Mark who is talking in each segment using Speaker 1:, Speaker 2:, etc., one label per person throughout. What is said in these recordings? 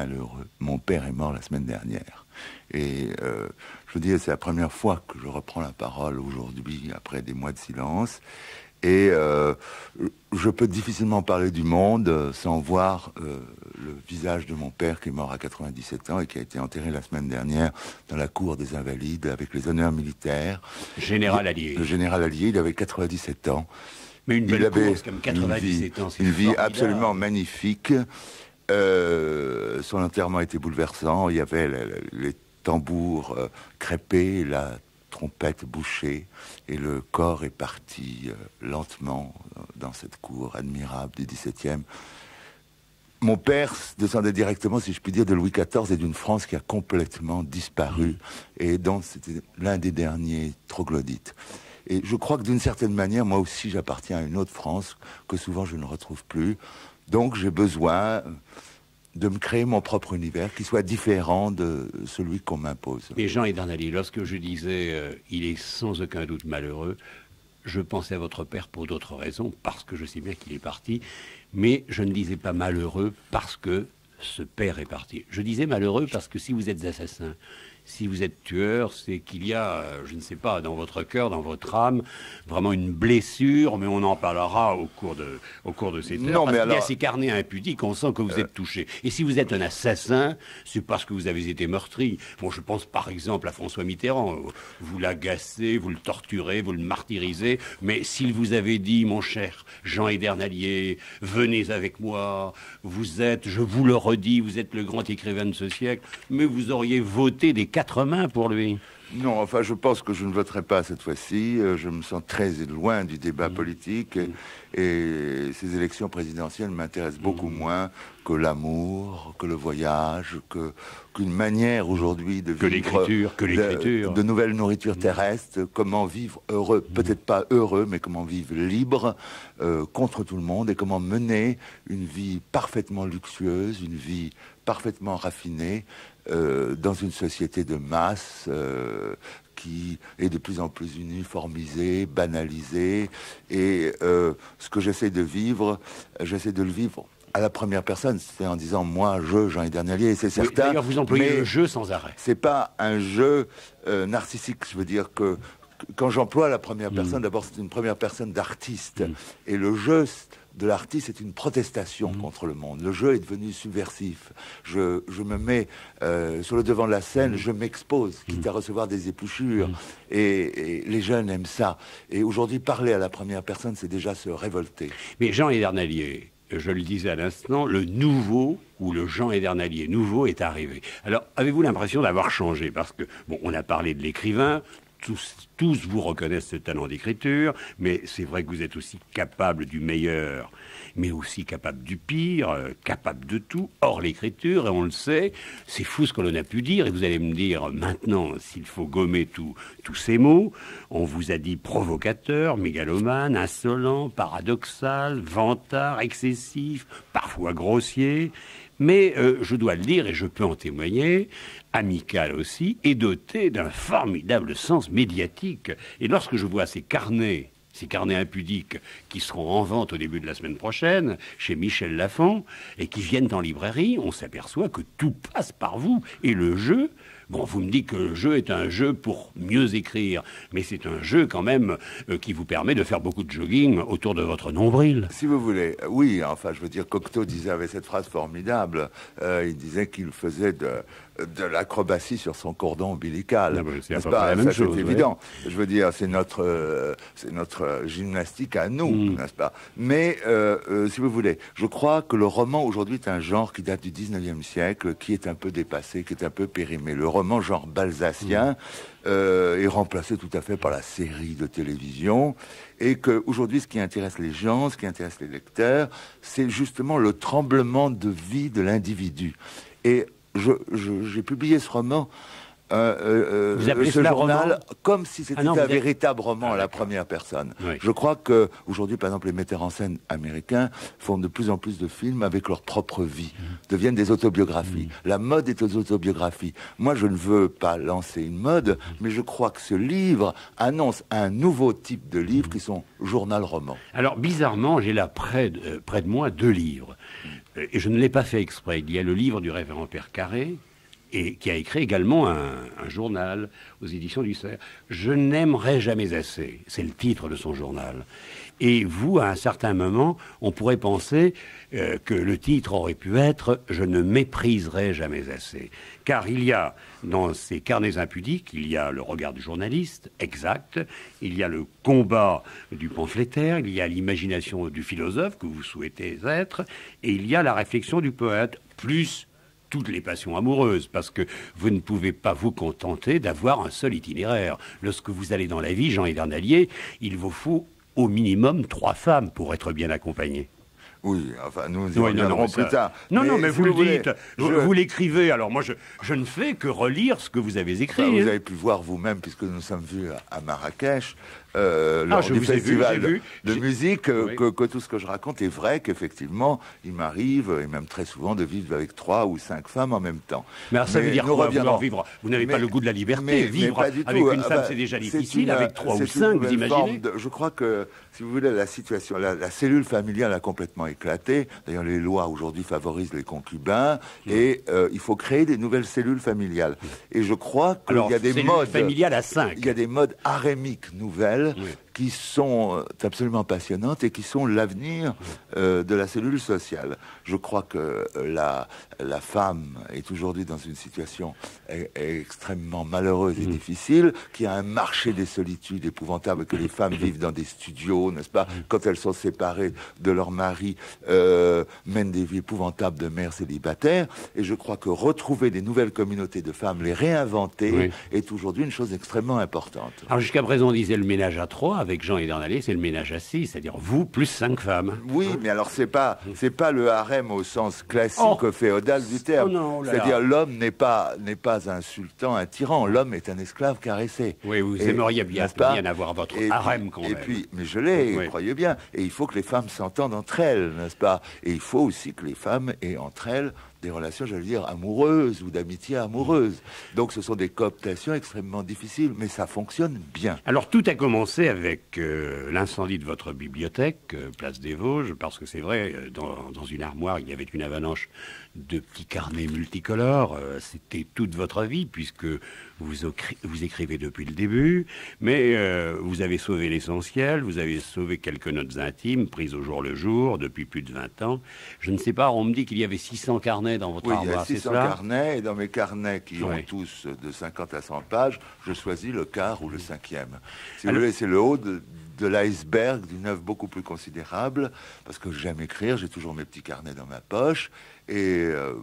Speaker 1: malheureux. Mon père est mort la semaine dernière. Et euh, je veux dire, c'est la première fois que je reprends la parole aujourd'hui, après des mois de silence. Et euh, je peux difficilement parler du monde sans voir euh, le visage de mon père qui est mort à 97 ans et qui a été enterré la semaine dernière dans la cour des Invalides avec les honneurs militaires.
Speaker 2: Général allié.
Speaker 1: Le général allié, il avait 97 ans.
Speaker 2: Mais une belle course, comme 97
Speaker 1: une
Speaker 2: ans.
Speaker 1: Une vie absolument magnifique. Euh, son enterrement était bouleversant. Il y avait les tambours euh, crêpés, la trompette bouchée, et le corps est parti euh, lentement dans cette cour admirable du XVIIe. Mon père descendait directement, si je puis dire, de Louis XIV et d'une France qui a complètement disparu, et dont c'était l'un des derniers troglodytes. Et je crois que d'une certaine manière, moi aussi, j'appartiens à une autre France que souvent je ne retrouve plus. Donc j'ai besoin de me créer mon propre univers qui soit différent de celui qu'on m'impose.
Speaker 2: Et Jean Edernali, lorsque je disais euh, il est sans aucun doute malheureux, je pensais à votre père pour d'autres raisons, parce que je sais bien qu'il est parti, mais je ne disais pas malheureux parce que ce père est parti. Je disais malheureux parce que si vous êtes assassin, si vous êtes tueur, c'est qu'il y a, euh, je ne sais pas, dans votre cœur, dans votre âme, vraiment une blessure, mais on en parlera au cours de, au cours de cette heure.
Speaker 1: Non, mais alors...
Speaker 2: Il y a ces carnets impudiques, on sent que vous êtes touché. Et si vous êtes un assassin, c'est parce que vous avez été meurtri. Bon, je pense par exemple à François Mitterrand. Vous l'agacez, vous le torturez, vous le martyrisez, mais s'il vous avait dit, mon cher Jean Edernalier, venez avec moi, vous êtes, je vous le redis, vous êtes le grand écrivain de ce siècle, mais vous auriez voté des quatre mains pour lui.
Speaker 1: Non, enfin, je pense que je ne voterai pas cette fois-ci. Euh, je me sens très loin du débat
Speaker 2: Mmh.
Speaker 1: politique et, ces élections présidentielles m'intéressent beaucoup
Speaker 2: Mmh.
Speaker 1: moins que l'amour, que le voyage, que qu'une manière aujourd'hui de
Speaker 2: Que
Speaker 1: vivre
Speaker 2: l'écriture, que l'écriture.
Speaker 1: de, nouvelles nourritures terrestres, comment vivre heureux, peut-être pas heureux, mais comment vivre libre euh, contre tout le monde et comment mener une vie parfaitement luxueuse, une vie parfaitement raffinée euh, dans une société de masse euh, qui est de plus en plus uniformisée, banalisée. Et euh, ce que j'essaie de vivre, j'essaie de le vivre à la première personne, c'est en disant moi, je, Jean Edernalier, c'est
Speaker 2: Oui,
Speaker 1: certain.
Speaker 2: D'ailleurs, vous employez le jeu sans arrêt.
Speaker 1: c'est pas un jeu narcissique. Je veux dire que que quand j'emploie la première personne, d'abord c'est une première personne d'artiste, et le jeu de l'artiste est une protestation contre le monde. Le jeu est devenu subversif. Je, je me mets euh, sur le devant de la scène, je m'expose, quitte à recevoir des épluchures, et, et les jeunes aiment ça. Et aujourd'hui, parler à la première personne, c'est déjà se révolter.
Speaker 2: Mais Jean Edernalier, je le disais à l'instant, le nouveau ou le Jean Edernalier nouveau est arrivé. Alors, avez-vous l'impression d'avoir changé? Parce que, bon, on a parlé de l'écrivain. Tous, vous reconnaissent ce talent d'écriture, mais c'est vrai que vous êtes aussi capable du meilleur, mais aussi capable du pire, euh, capable de tout, hors l'écriture, et on le sait, c'est fou ce que l'on a pu dire, et vous allez me dire maintenant, s'il faut gommer tous ces mots, on vous a dit provocateur, mégalomane, insolent, paradoxal, vantard, excessif, parfois grossier, mais euh, je dois le dire, et je peux en témoigner, amical aussi, et doté d'un formidable sens médiatique. Et lorsque je vois ces carnets, ces carnets impudiques qui seront en vente au début de la semaine prochaine chez Michel Lafon et qui viennent en librairie, on s'aperçoit que tout passe par vous. Et le jeu, bon, vous me dites que le jeu est un jeu pour mieux écrire, mais c'est un jeu quand même euh, qui vous permet de faire beaucoup de jogging autour de votre nombril.
Speaker 1: Si vous voulez, oui, enfin, je veux dire, Cocteau disait, avait cette phrase formidable, euh, il disait qu'il faisait de, de l'acrobatie sur son cordon ombilical.
Speaker 2: Ah, bah, c'est
Speaker 1: pas
Speaker 2: la même chose,
Speaker 1: C'est
Speaker 2: oui.
Speaker 1: évident. Je veux dire, c'est notre, euh, c'est notre euh, gymnastique à nous,
Speaker 2: Mm.
Speaker 1: n'est-ce pas? Mais, euh, euh, si vous voulez, je crois que le roman aujourd'hui est un genre qui date du 19e siècle, qui est un peu dépassé, qui est un peu périmé. Le roman genre balsacien euh, est remplacé tout à fait par la série de télévision, et que aujourd'hui, ce qui intéresse les gens, ce qui intéresse les lecteurs, c'est justement le tremblement de vie de l'individu. Et j'ai publié ce roman. euh, euh,
Speaker 2: appelez
Speaker 1: ce journal
Speaker 2: roman?
Speaker 1: comme si c'était
Speaker 2: Ah
Speaker 1: un véritable roman
Speaker 2: Ah,
Speaker 1: à la
Speaker 2: d'accord.
Speaker 1: première personne.
Speaker 2: Oui.
Speaker 1: Je crois que aujourd'hui, par exemple, les metteurs en scène américains font de plus en plus de films avec leur propre vie, deviennent des autobiographies. La mode est aux autobiographies. Moi, je ne veux pas lancer une mode, mais je crois que ce livre annonce un nouveau type de livres qui sont journal-roman.
Speaker 2: Alors, bizarrement, j'ai là près de, euh, près de moi deux livres. Et je ne l'ai pas fait exprès, il y a le livre du révérend Père Carré, qui a écrit également un, journal aux éditions du Cerf. Je n'aimerais jamais assez, c'est le titre de son journal. Et vous, à un certain moment, on pourrait penser euh, que le titre aurait pu être Je ne mépriserai jamais assez. Car il y a dans ces carnets impudiques, il y a le regard du journaliste, exact, il y a le combat du pamphlétaire, il y a l'imagination du philosophe que vous souhaitez être, et il y a la réflexion du poète, plus toutes les passions amoureuses, parce que vous ne pouvez pas vous contenter d'avoir un seul itinéraire. Lorsque vous allez dans la vie, Jean Hivernalier, il vous faut au minimum trois femmes pour être bien accompagné.
Speaker 1: Oui, enfin, nous y reviendrons plus tard.
Speaker 2: Non, non, mais vous, le dites, vous, l'écrivez. Alors moi, je, je, ne fais que relire ce que vous avez écrit.
Speaker 1: vous avez pu voir vous-même, puisque nous sommes vus à Marrakech, euh, ah, lors du festival de musique que, que, tout ce que je raconte est vrai, qu'effectivement, il m'arrive, et même très souvent, de vivre avec trois ou cinq femmes en même temps.
Speaker 2: Mais ça veut dire quoi vivre Vous n'avez pas le goût de la liberté. vivre avec une femme, c'est déjà difficile. avec trois ou cinq, vous imaginez
Speaker 1: Je crois que, si vous voulez, la situation, la, cellule familiale a complètement éclaté. D'ailleurs, les lois aujourd'hui favorisent les concubins, et euh, il faut créer des nouvelles cellules familiales. Et je crois qu'il y a des modes...
Speaker 2: familiales à cinq.
Speaker 1: Il y a des modes arémiques nouvelles 嗯 qui sont euh, absolument passionnantes et qui sont l'avenir euh, de la cellule sociale. Je crois que euh, la, la femme est aujourd'hui dans une situation extrêmement malheureuse et mmh. difficile, qui a un marché des solitudes épouvantable, que les femmes vivent dans des studios, n'est-ce pas, mmh. quand elles sont séparées de leur mari, mènent des vies épouvantables de mères célibataires. Et je crois que retrouver des nouvelles communautés de femmes, les réinventer, est aujourd'hui une chose extrêmement importante.
Speaker 2: Alors jusqu'à présent, on disait le ménage à trois avec Jean Hidernalier, c'est le ménage six, c'est-à-dire vous plus cinq femmes.
Speaker 1: Oui, mais alors c'est pas c'est pas le harem au sens classique oh. féodal du terme. Oh c'est-à-dire l'homme n'est pas n'est pas un sultan, un tyran. L'homme est un esclave caressé.
Speaker 2: Oui, vous aimeriez bien, bien avoir votre harem quand
Speaker 1: même. Et puis, mais je l'ai, croyez bien. Et il faut que les femmes s'entendent entre elles, n'est-ce pas? Et il faut aussi que les femmes aient entre elles des relations, j'allais dire, amoureuses ou d'amitié amoureuse. Donc ce sont des cooptations extrêmement difficiles, mais ça fonctionne bien.
Speaker 2: Alors tout a commencé avec euh, l'incendie de votre bibliothèque, euh, Place des Vosges, parce que c'est vrai, euh, dans, dans, une armoire, il y avait une avalanche de petits carnets multicolores. C'était toute votre vie, puisque vous, vous écrivez depuis le début, mais vous avez sauvé l'essentiel, vous avez sauvé quelques notes intimes prises au jour le jour depuis plus de 20 ans. Je ne sais pas, on me dit qu'il y avait 600 carnets dans votre
Speaker 1: oui,
Speaker 2: il y
Speaker 1: a 600 carnets, et dans mes carnets qui ont tous de 50 à 100 pages, je choisis le quart ou le cinquième. Si vous voulez, c'est le haut de, l'iceberg d'une œuvre beaucoup plus considérable, parce que j'aime écrire, j'ai toujours mes petits carnets dans ma poche, et euh,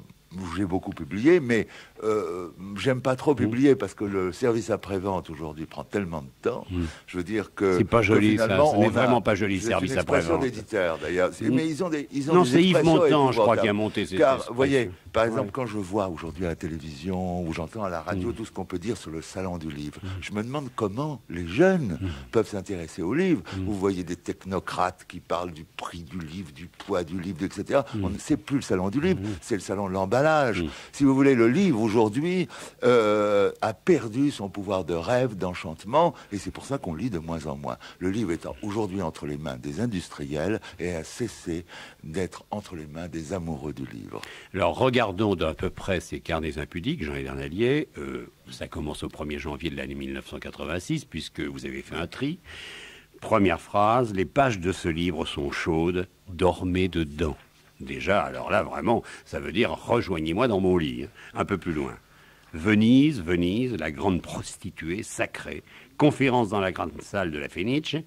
Speaker 1: j'ai beaucoup publié, mais euh, j'aime pas trop mm. publier parce que le service après-vente aujourd'hui prend tellement de temps. Mm. Je veux dire que.
Speaker 2: C'est pas joli, ça. Ce n'est vraiment pas joli, service après-vente.
Speaker 1: d'éditeur, d'ailleurs. Mais ils ont des. Ils ont
Speaker 2: non, c'est Yves Montand, je crois, qui a monté ces.
Speaker 1: Car, vous voyez, par exemple, quand je vois aujourd'hui à la télévision ou j'entends à la radio tout ce qu'on peut dire sur le salon du livre, je me demande comment les jeunes peuvent s'intéresser au livre. Vous voyez des technocrates qui parlent du prix du livre, du poids du livre, etc. On ne sait plus le salon du livre, c'est le salon de l'emballage. Si vous voulez, le livre aujourd'hui euh, a perdu son pouvoir de rêve, d'enchantement, et c'est pour ça qu'on lit de moins en moins. Le livre est aujourd'hui entre les mains des industriels et a cessé d'être entre les mains des amoureux du livre.
Speaker 2: Alors regardons d'à peu près ces carnets impudiques, Jean Hivernalier. Euh, ça commence au 1er janvier de l'année 1986, puisque vous avez fait un tri. Première phrase, les pages de ce livre sont chaudes, dormez dedans. Déjà, alors là, vraiment, ça veut dire rejoignez-moi dans mon lit, hein, un peu plus loin. Venise, Venise, la grande prostituée sacrée, conférence dans la grande salle de la Fenice,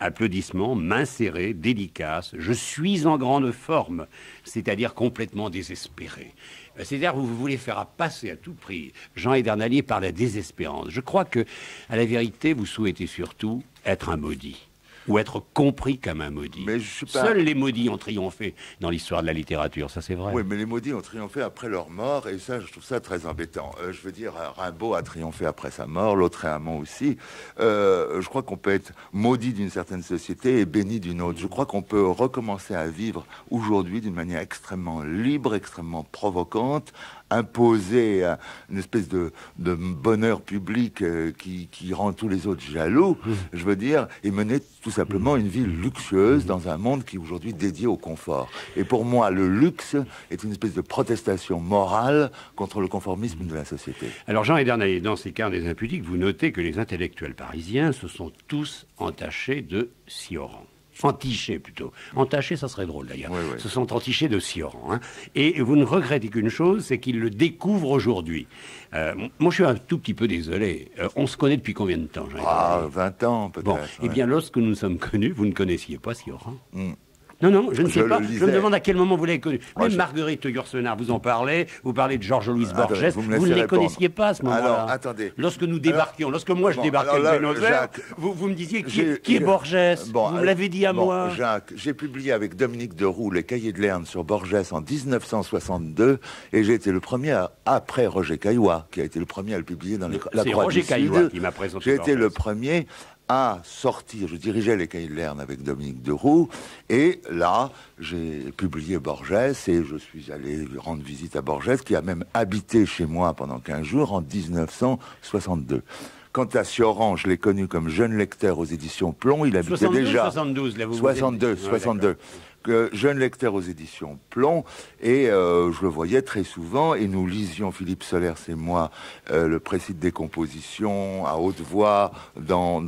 Speaker 2: applaudissements, mains serrées, dédicaces, je suis en grande forme, c'est-à-dire complètement désespéré. C'est-à-dire que vous voulez faire passer à tout prix Jean Edernalier par la désespérance. Je crois que, à la vérité, vous souhaitez surtout être un maudit ou être compris comme un maudit. Mais Seuls les maudits ont triomphé dans l'histoire de la littérature, ça c'est vrai.
Speaker 1: Oui, mais les maudits ont triomphé après leur mort, et ça, je trouve ça très embêtant. Euh, je veux dire, Rimbaud a triomphé après sa mort, l'autre amant aussi. Euh, je crois qu'on peut être maudit d'une certaine société et béni d'une autre. Je crois qu'on peut recommencer à vivre aujourd'hui d'une manière extrêmement libre, extrêmement provocante, imposer une espèce de, bonheur public euh, qui, rend tous les autres jaloux, mmh. je veux dire, et mener tout simplement une vie luxueuse dans un monde qui est aujourd'hui dédié au confort. Et pour moi, le luxe est une espèce de protestation morale contre le conformisme de la société.
Speaker 2: Alors Jean Edernay, dans ces cartes des impudiques, vous notez que les intellectuels parisiens se sont tous entachés de Sioran entichés plutôt. Entachés, ça serait drôle d'ailleurs. Se sont entichés de Sioran. Hein. Et vous ne regrettez qu'une chose, c'est qu'ils le découvrent aujourd'hui. Euh, moi, je suis un tout petit peu désolé. Euh, on se connaît depuis combien de temps
Speaker 1: Ah, 20 ans peut-être. Bon,
Speaker 2: eh bien, lorsque nous sommes connus, vous ne connaissiez pas Sioran. Hmm. Non, non, je ne sais pas. Je me demande à quel moment vous l'avez connu. Même Marguerite Yourcenar, vous en parlez. Vous parlez de Georges-Louis Borges. Vous, ne les connaissiez pas à ce moment-là. Alors,
Speaker 1: attendez.
Speaker 2: Lorsque nous débarquions, lorsque moi je débarquais de Buenos vous, vous, me disiez qui, est Borges? bon, Vous me l'avez dit à moi.
Speaker 1: Jacques, j'ai publié avec Dominique Deroux les cahiers de Lerne sur Borges en 1962 et j'ai été le premier, après Roger Caillois, qui a été le premier à le publier dans les,
Speaker 2: la Croix Roger Caillois qui m'a présenté
Speaker 1: J'ai été le premier à sortir. Je dirigeais les cahiers de Lerne avec Dominique Deroux. Et là, j'ai publié Borges et je suis allé rendre visite à Borges, qui a même habité chez moi pendant 15 jours en 1962. Quant à Sioran, je l'ai connu comme jeune lecteur aux éditions Plomb. Il habitait
Speaker 2: 62,
Speaker 1: déjà
Speaker 2: 72, là, vous
Speaker 1: 62, 62 jeune lecteur aux éditions Plomb, et euh, je le voyais très souvent, et nous lisions, Philippe Solers et moi, euh, le précis de décomposition à haute voix dans,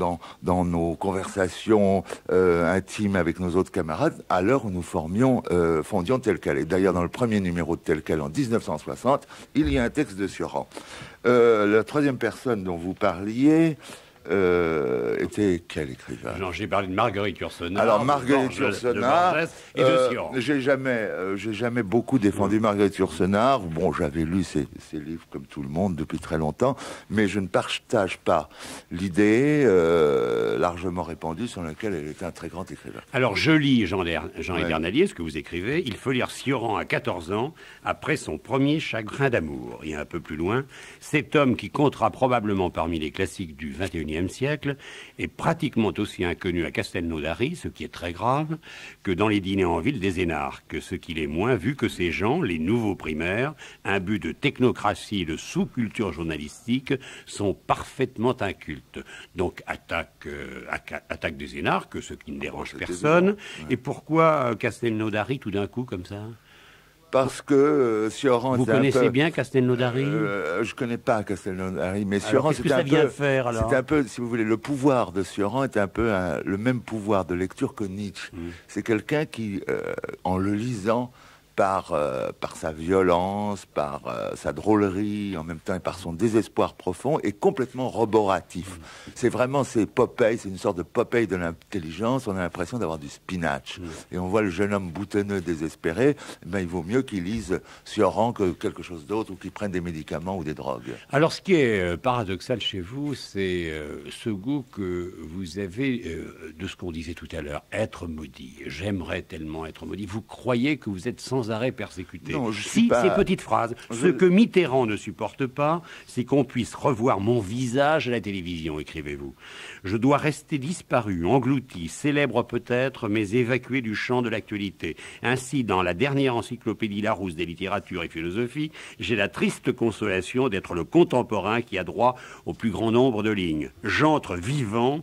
Speaker 1: nos conversations euh, intimes avec nos autres camarades, à l'heure où nous formions, fondions tel quel. Et d'ailleurs, dans le premier numéro de tel quel en 1960, il y a un texte de Sioran. la troisième personne dont vous parliez, euh, était quel écrivain?
Speaker 2: Non, j'ai parlé de Marguerite Yourcenar.
Speaker 1: Alors Marguerite Yourcenar, euh, j'ai jamais, euh, j'ai jamais beaucoup défendu Marguerite Yourcenar. Bon, j'avais lu ses, livres comme tout le monde depuis très longtemps, mais je ne partage pas l'idée largement répandue sur laquelle elle était un très grand écrivain.
Speaker 2: Alors je lis Jean, Jean ouais. ce que vous écrivez. Il faut lire Sioran à 14 ans après son premier chagrin d'amour. Et un peu plus loin, cet homme qui comptera probablement parmi les classiques du 21e siècle est pratiquement aussi inconnu à Castelnaudary, ce qui est très grave, que dans les dîners en ville des énarques, ce qu'il est moins vu que ces gens, les nouveaux primaires, imbus de technocratie et de sous-culture journalistique, sont parfaitement incultes. Donc attaque, euh, attaque des énarques, ce qui ne dérange personne. Et pourquoi euh, Castelnaudary tout d'un coup comme ça?
Speaker 1: Parce que euh, Sioran...
Speaker 2: Vous connaissez bien Castelnaudary
Speaker 1: euh, Je connais pas Castelnaudary, mais Sioran,
Speaker 2: c'est un, peu, faire,
Speaker 1: un peu, si vous voulez, le pouvoir de Sioran est un peu le même pouvoir de lecture que Nietzsche. Mm. C'est quelqu'un qui, euh, en le lisant, par, euh, par sa violence, par euh, sa drôlerie, en même temps et par son désespoir profond, est complètement roboratif. C'est vraiment, c'est Popeye, c'est une sorte de Popeye de l'intelligence, on a l'impression d'avoir du spinach. Et on voit le jeune homme boutonneux, désespéré, eh ben, il vaut mieux qu'il lise Sioran que quelque chose d'autre, ou qu'il prenne des médicaments ou des drogues.
Speaker 2: Alors ce qui est euh, paradoxal chez vous, c'est ce goût que vous avez de ce qu'on disait tout à l'heure, être maudit. J'aimerais tellement être maudit. Vous croyez que vous êtes sans arrêt persécuté. si ces petites phrases, ce que Mitterrand ne supporte pas, c'est qu'on puisse revoir mon visage à la télévision, écrivez-vous. Je dois rester disparu, englouti, célèbre peut-être, mais évacué du champ de l'actualité. Ainsi, dans la dernière encyclopédie Larousse des littératures et philosophies, j'ai la triste consolation d'être le contemporain qui a droit au plus grand nombre de lignes. J'entre vivant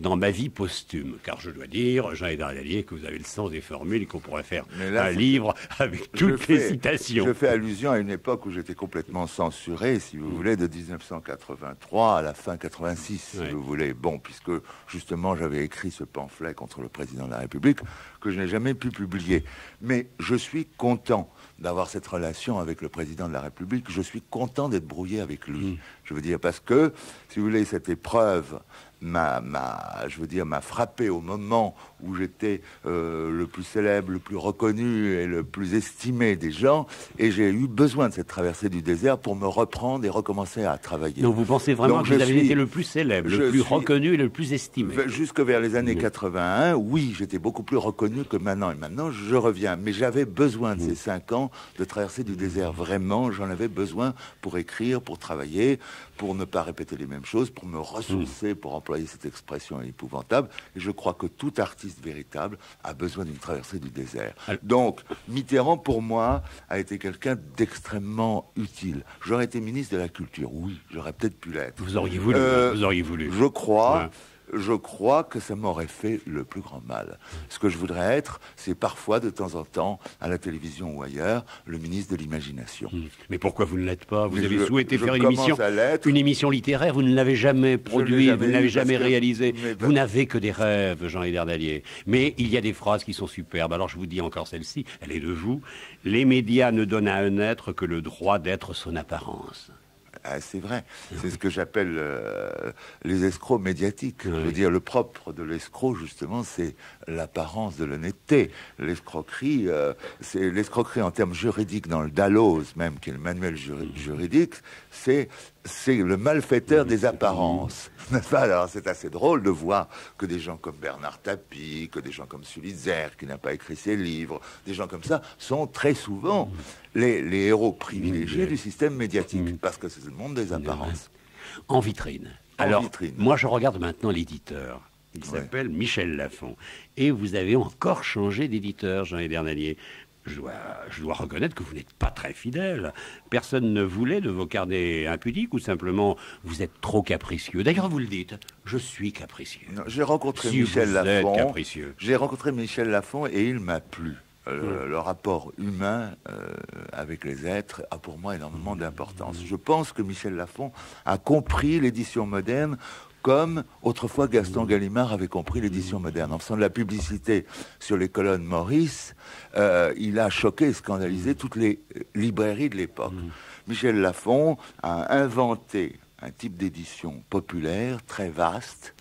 Speaker 2: dans ma vie posthume. Car je dois dire, Jean Edardalier, que vous avez le sens des formules et qu'on pourrait faire un livre avec toutes les citations.
Speaker 1: Je fais allusion à une époque où j'étais complètement censuré, si vous voulez, de 1983 à la fin 86, si vous voulez. Bon, puisque justement j'avais écrit ce pamphlet contre le président de la République que je n'ai jamais pu publier. Mais je suis content d'avoir cette relation avec le président de la République. Je suis content d'être brouillé avec lui. Mm. Je veux dire, parce que, si vous voulez, cette épreuve m'a, je veux dire, m'a frappé au moment où j'étais euh, le plus célèbre, le plus reconnu et le plus estimé des gens, et j'ai eu besoin de cette traversée du désert pour me reprendre et recommencer à travailler.
Speaker 2: Donc vous pensez vraiment que vous avez été le plus célèbre, le plus reconnu et le plus estimé
Speaker 1: Jusque vers les années 81, oui, j'étais beaucoup plus reconnu que maintenant, et maintenant je reviens. Mais j'avais besoin de ces cinq ans de traversée du désert, vraiment, j'en avais besoin pour écrire, pour travailler, pour ne pas répéter les mêmes choses, pour me ressourcer, pour employer employer cette expression épouvantable. Et je crois que tout artiste véritable a besoin d'une traversée du désert. Donc, Mitterrand, pour moi, a été quelqu'un d'extrêmement utile. J'aurais été ministre de la Culture, oui, j'aurais peut-être pu l'être.
Speaker 2: Vous auriez voulu. Euh, vous auriez voulu.
Speaker 1: Je crois je crois que ça m'aurait fait le plus grand mal. Ce que je voudrais être, c'est parfois, de temps en temps, à la télévision ou ailleurs, le ministre de l'imagination. Hmm.
Speaker 2: Mais pourquoi vous ne l'êtes pas? Vous avez souhaité faire une émission, une émission littéraire, vous ne l'avez jamais produit, vous ne l'avez jamais réalisé. Vous n'avez que des rêves, Jean Hiderdalier. Mais il y a des phrases qui sont superbes. Alors je vous dis encore celle-ci, elle est de vous. Les médias ne donnent à un être que le droit d'être son apparence.
Speaker 1: Ah, c'est vrai. C'est ce que j'appelle euh, les escrocs médiatiques. Je veux dire, le propre de l'escroc, justement, c'est l'apparence de l'honnêteté. L'escroquerie, euh, c'est l'escroquerie en termes juridiques, dans le Dalloz même, qui est le manuel juridique, c'est c'est le malfaiteur des apparences. Alors c'est assez drôle de voir que des gens comme Bernard Tapie, que des gens comme Sulitzer, qui n'a pas écrit ses livres, des gens comme ça, sont très souvent les, héros privilégiés du système médiatique, parce que c'est le monde des apparences.
Speaker 2: En vitrine. Alors, moi je regarde maintenant l'éditeur. Il s'appelle Michel Lafon. Et vous avez encore changé d'éditeur, Jean Bernalier je dois, reconnaître que vous n'êtes pas très fidèle. Personne ne voulait de vos carnets impudiques ou simplement vous êtes trop capricieux. D'ailleurs, vous le dites, je suis capricieux.
Speaker 1: J'ai rencontré Michel Lafon. J'ai rencontré Michel Lafon et il m'a plu. Euh, le rapport humain euh, avec les êtres a pour moi énormément d'importance. Je pense que Michel Lafon a compris l'édition moderne comme autrefois Gaston Gallimard avait compris l'édition moderne. En faisant de la publicité sur les colonnes Maurice, euh, il a choqué et scandalisé toutes les librairies de l'époque. Michel Lafon a inventé un type d'édition populaire très vaste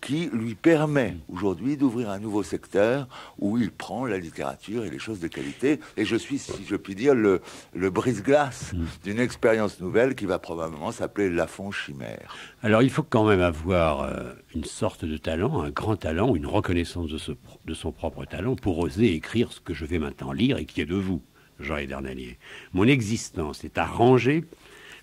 Speaker 1: qui lui permet aujourd'hui d'ouvrir un nouveau secteur où il prend la littérature et les choses de qualité. Et je suis, si je puis dire, le, le brise-glace mm. d'une expérience nouvelle qui va probablement s'appeler Lafont Chimère.
Speaker 2: Alors il faut quand même avoir euh, une sorte de talent, un grand talent, une reconnaissance de, de son propre talent pour oser écrire ce que je vais maintenant lire et qui est de vous. Jean Edernalier. Mon existence est arrangée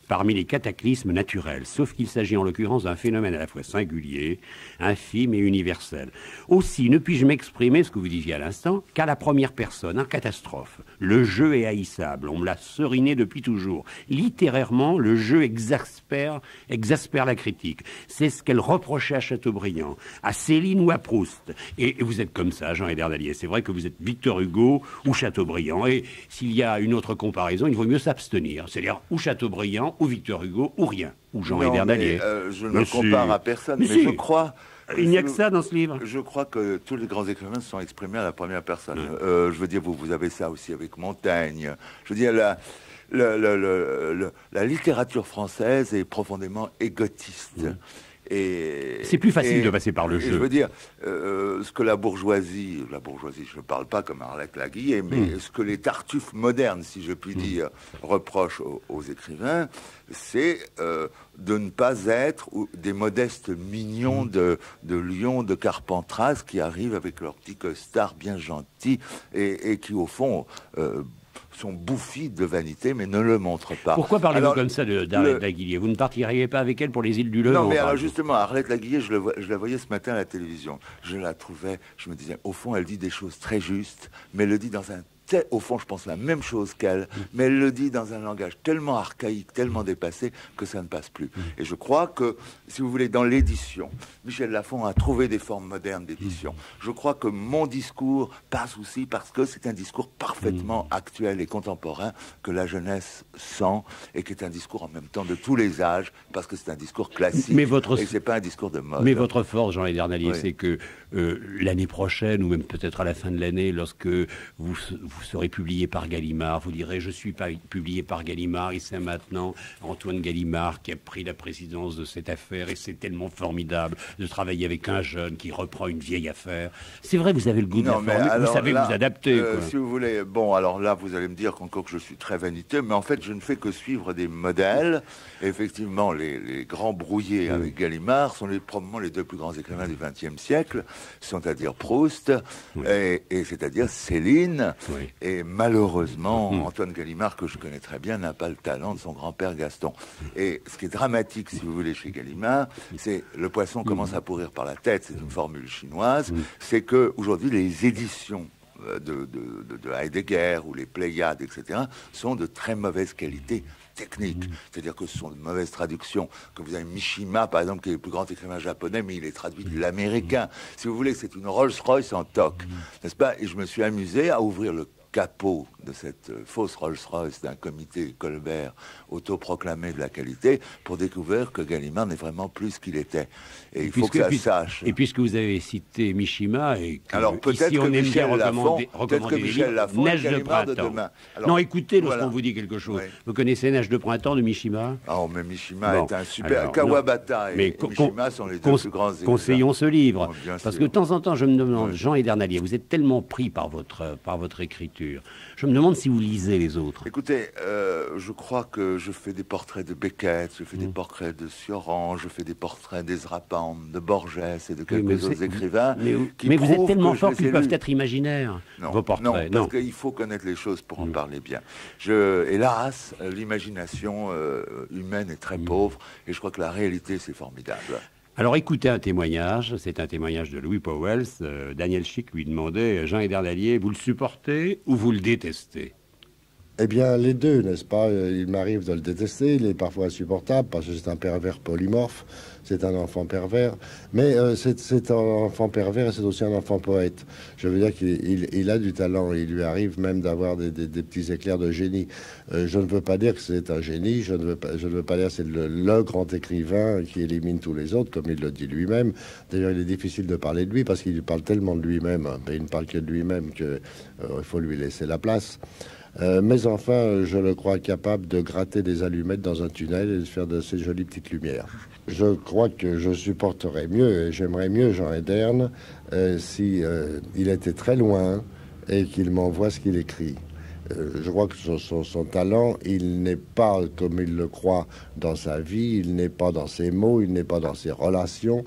Speaker 2: parmi les cataclysmes naturels, sauf qu'il s'agit en l'occurrence d'un phénomène à la fois singulier, infime et universel. Aussi, ne puis-je m'exprimer, ce que vous disiez à l'instant, qu'à la première personne, en catastrophe. Le jeu est haïssable, on me l'a seriné depuis toujours. Littérairement, le jeu exaspère, exaspère la critique. C'est ce qu'elle reprochait à Chateaubriand, à Céline ou à Proust. Et vous êtes comme ça, Jean Ederdalier. C'est vrai que vous êtes Victor Hugo ou Chateaubriand. Et s'il y a une autre comparaison, il vaut mieux s'abstenir. C'est-à-dire ou Chateaubriand ou Victor Hugo, ou rien, ou Jean Hébert
Speaker 1: euh, je ne compare à personne, mais, je crois...
Speaker 2: Il n'y a que ça dans ce livre.
Speaker 1: Je crois que tous les grands écrivains sont exprimés à la première personne. Euh, je veux dire, vous, vous avez ça aussi avec Montaigne. Je veux dire, la, la, littérature française est profondément égotiste.
Speaker 2: C'est plus facile de passer par le jeu.
Speaker 1: Je veux dire, euh, ce que la bourgeoisie, la bourgeoisie, je ne parle pas comme Arlette Laguillet, mais hmm. ce que les tartuffes modernes, si je puis hmm. dire, reprochent aux, écrivains, c'est euh, de ne pas être des modestes mignons hmm. de, de Lyon, de Carpentras, qui arrivent avec leur petit costard bien gentil et, qui, au fond, euh, sont bouffis de vanité, mais ne le montrent pas.
Speaker 2: Pourquoi parlez-vous comme ça d'Arlette Laguillet? Vous ne partiriez pas avec elle pour les îles du Levant
Speaker 1: Non, mais alors justement, Arlette Laguillet, je, je, la voyais ce matin à la télévision. Je la trouvais, je me disais, au fond, elle dit des choses très justes, mais elle le dit dans un au fond, je pense la même chose qu'elle, mm. mais elle le dit dans un langage tellement archaïque, tellement mm. dépassé, que ça ne passe plus. Mm. Et je crois que, si vous voulez, dans l'édition, Michel Lafon a trouvé des formes modernes d'édition. Je crois que mon discours passe aussi parce que c'est un discours parfaitement actuel et contemporain que la jeunesse sent et qui est un discours en même temps de tous les âges parce que c'est un discours classique mais votre... et c'est pas un discours de mode.
Speaker 2: Mais votre force, Jean Edernalier, c'est que euh, l'année prochaine ou même peut-être à la fin de l'année, lorsque vous vous serez publié par Gallimard, vous direz je suis pas publié par Gallimard, et c'est maintenant Antoine Gallimard qui a pris la présidence de cette affaire et c'est tellement formidable de travailler avec un jeune qui reprend une vieille affaire. C'est vrai, vous avez le goût de la vous savez vous adapter. Euh,
Speaker 1: si vous voulez, bon, alors là, vous allez me dire qu'encore que je suis très vaniteux, mais en fait, je ne fais que suivre des modèles. effectivement, les, grands brouillés avec Gallimard sont les, probablement les deux plus grands écrivains du XXe siècle, c'est-à-dire Proust et, c'est-à-dire Céline. Et malheureusement, mm. Antoine Gallimard, que je connais très bien, n'a pas le talent de son grand-père Gaston. Et ce qui est dramatique, si vous voulez, chez Gallimard, c'est le poisson commence à pourrir par la tête, c'est une formule chinoise, c'est que aujourd'hui les éditions euh, de, de, Heidegger ou les Pléiades, etc., sont de très mauvaise qualité technique. C'est-à-dire que ce sont de mauvaises traductions. Que vous avez Mishima, par exemple, qui est le plus grand écrivain japonais, mais il est traduit de l'américain. Si vous voulez, c'est une Rolls-Royce en toc, n'est-ce pas? Et je me suis amusé à ouvrir le capot de cette euh, fausse Rolls-Royce d'un comité Colbert autoproclamé de la qualité pour découvrir que Gallimard n'est vraiment plus ce qu'il était. Et il faut que ça sache.
Speaker 2: Et puisque vous avez cité Mishima et que
Speaker 1: Alors peut-être que, Michel Lafon, peut-être que Michel
Speaker 2: Neige de printemps. non, écoutez lorsqu'on vous dit quelque chose. Vous connaissez Neige de printemps de Mishima?
Speaker 1: Ah, oh, mais Mishima est un super... Kawabata et mais Mishima sont les deux plus grands
Speaker 2: Conseillons ce livre. Oh, parce que de temps en temps, je me demande, Jean Edernalier, vous êtes tellement pris par votre, par votre écriture je me demande si vous lisez les autres.
Speaker 1: Écoutez, euh, je crois que je fais des portraits de Beckett, je fais des mm. portraits de Sioran, je fais des portraits d'Ezra Pound, de Borges et de quelques autres écrivains.
Speaker 2: Mais, vous êtes tellement fort qu'ils peuvent être imaginaires,
Speaker 1: non,
Speaker 2: vos
Speaker 1: portraits. Non, parce qu'il faut connaître les choses pour en mm. parler bien. Je, hélas, l'imagination euh, humaine est très mm. pauvre et je crois que la réalité, c'est formidable.
Speaker 2: Alors écoutez un témoignage, c'est un témoignage de Louis Powell. Euh, Daniel Chic lui demandait, Jean Edernalier, vous le supportez ou vous le détestez?
Speaker 3: Eh bien, les deux, n'est-ce pas? Il m'arrive de le détester, il est parfois insupportable parce que c'est un pervers polymorphe, c'est un enfant pervers, mais euh, c'est un enfant pervers et c'est aussi un enfant poète. Je veux dire qu'il a du talent, il lui arrive même d'avoir des, petits éclairs de génie. Euh, je ne veux pas dire que c'est un génie, je ne veux pas, dire que c'est le, grand écrivain qui élimine tous les autres, comme il le dit lui-même. D'ailleurs, il est difficile de parler de lui parce qu'il parle tellement de lui-même, mais il ne parle que de lui-même qu'il euh, faut lui laisser la place. Euh, mais enfin, je le crois capable de gratter des allumettes dans un tunnel et de faire de ces jolies petites lumières. Je crois que je supporterais mieux et j'aimerais mieux Jean Ederne euh, si euh, il était très loin et qu'il m'envoie ce qu'il écrit. je crois que son, son, talent, il n'est pas comme il le croit dans sa vie, il n'est pas dans ses mots, il n'est pas dans ses relations,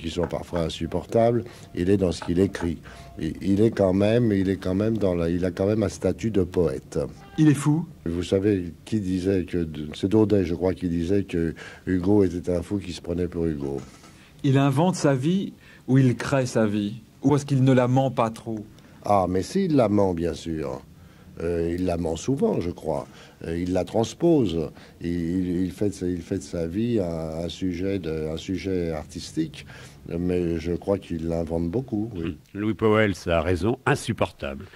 Speaker 3: qui sont parfois insupportables, il est dans ce qu'il écrit il est quand même, il est quand même dans la, il a quand même un statut de poète.
Speaker 4: Il est fou.
Speaker 3: Vous savez qui disait que c'est Daudet, je crois, qui disait que Hugo était un fou qui se prenait pour Hugo.
Speaker 4: Il invente sa vie ou il crée sa vie? Ou est-ce qu'il ne la ment pas trop?
Speaker 3: Ah, mais s'il la ment, bien sûr. Euh, il la ment souvent, je crois. Euh, il la transpose. Il, fait, il fait de sa vie un, sujet, de, un sujet artistique mais je crois qu'il l'invente beaucoup. Oui.
Speaker 2: Louis Powell, ça a raison, insupportable.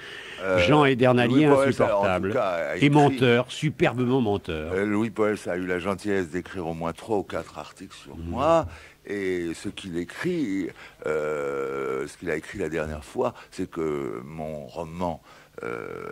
Speaker 2: Euh, Jean Edernalier, insupportable. Et menteur, superbement menteur.
Speaker 1: Euh, Louis Powell a eu la gentillesse d'écrire au moins trois ou quatre articles sur mhm. moi. Et ce qu'il écrit, euh, ce qu'il a écrit la dernière fois, c'est que mon roman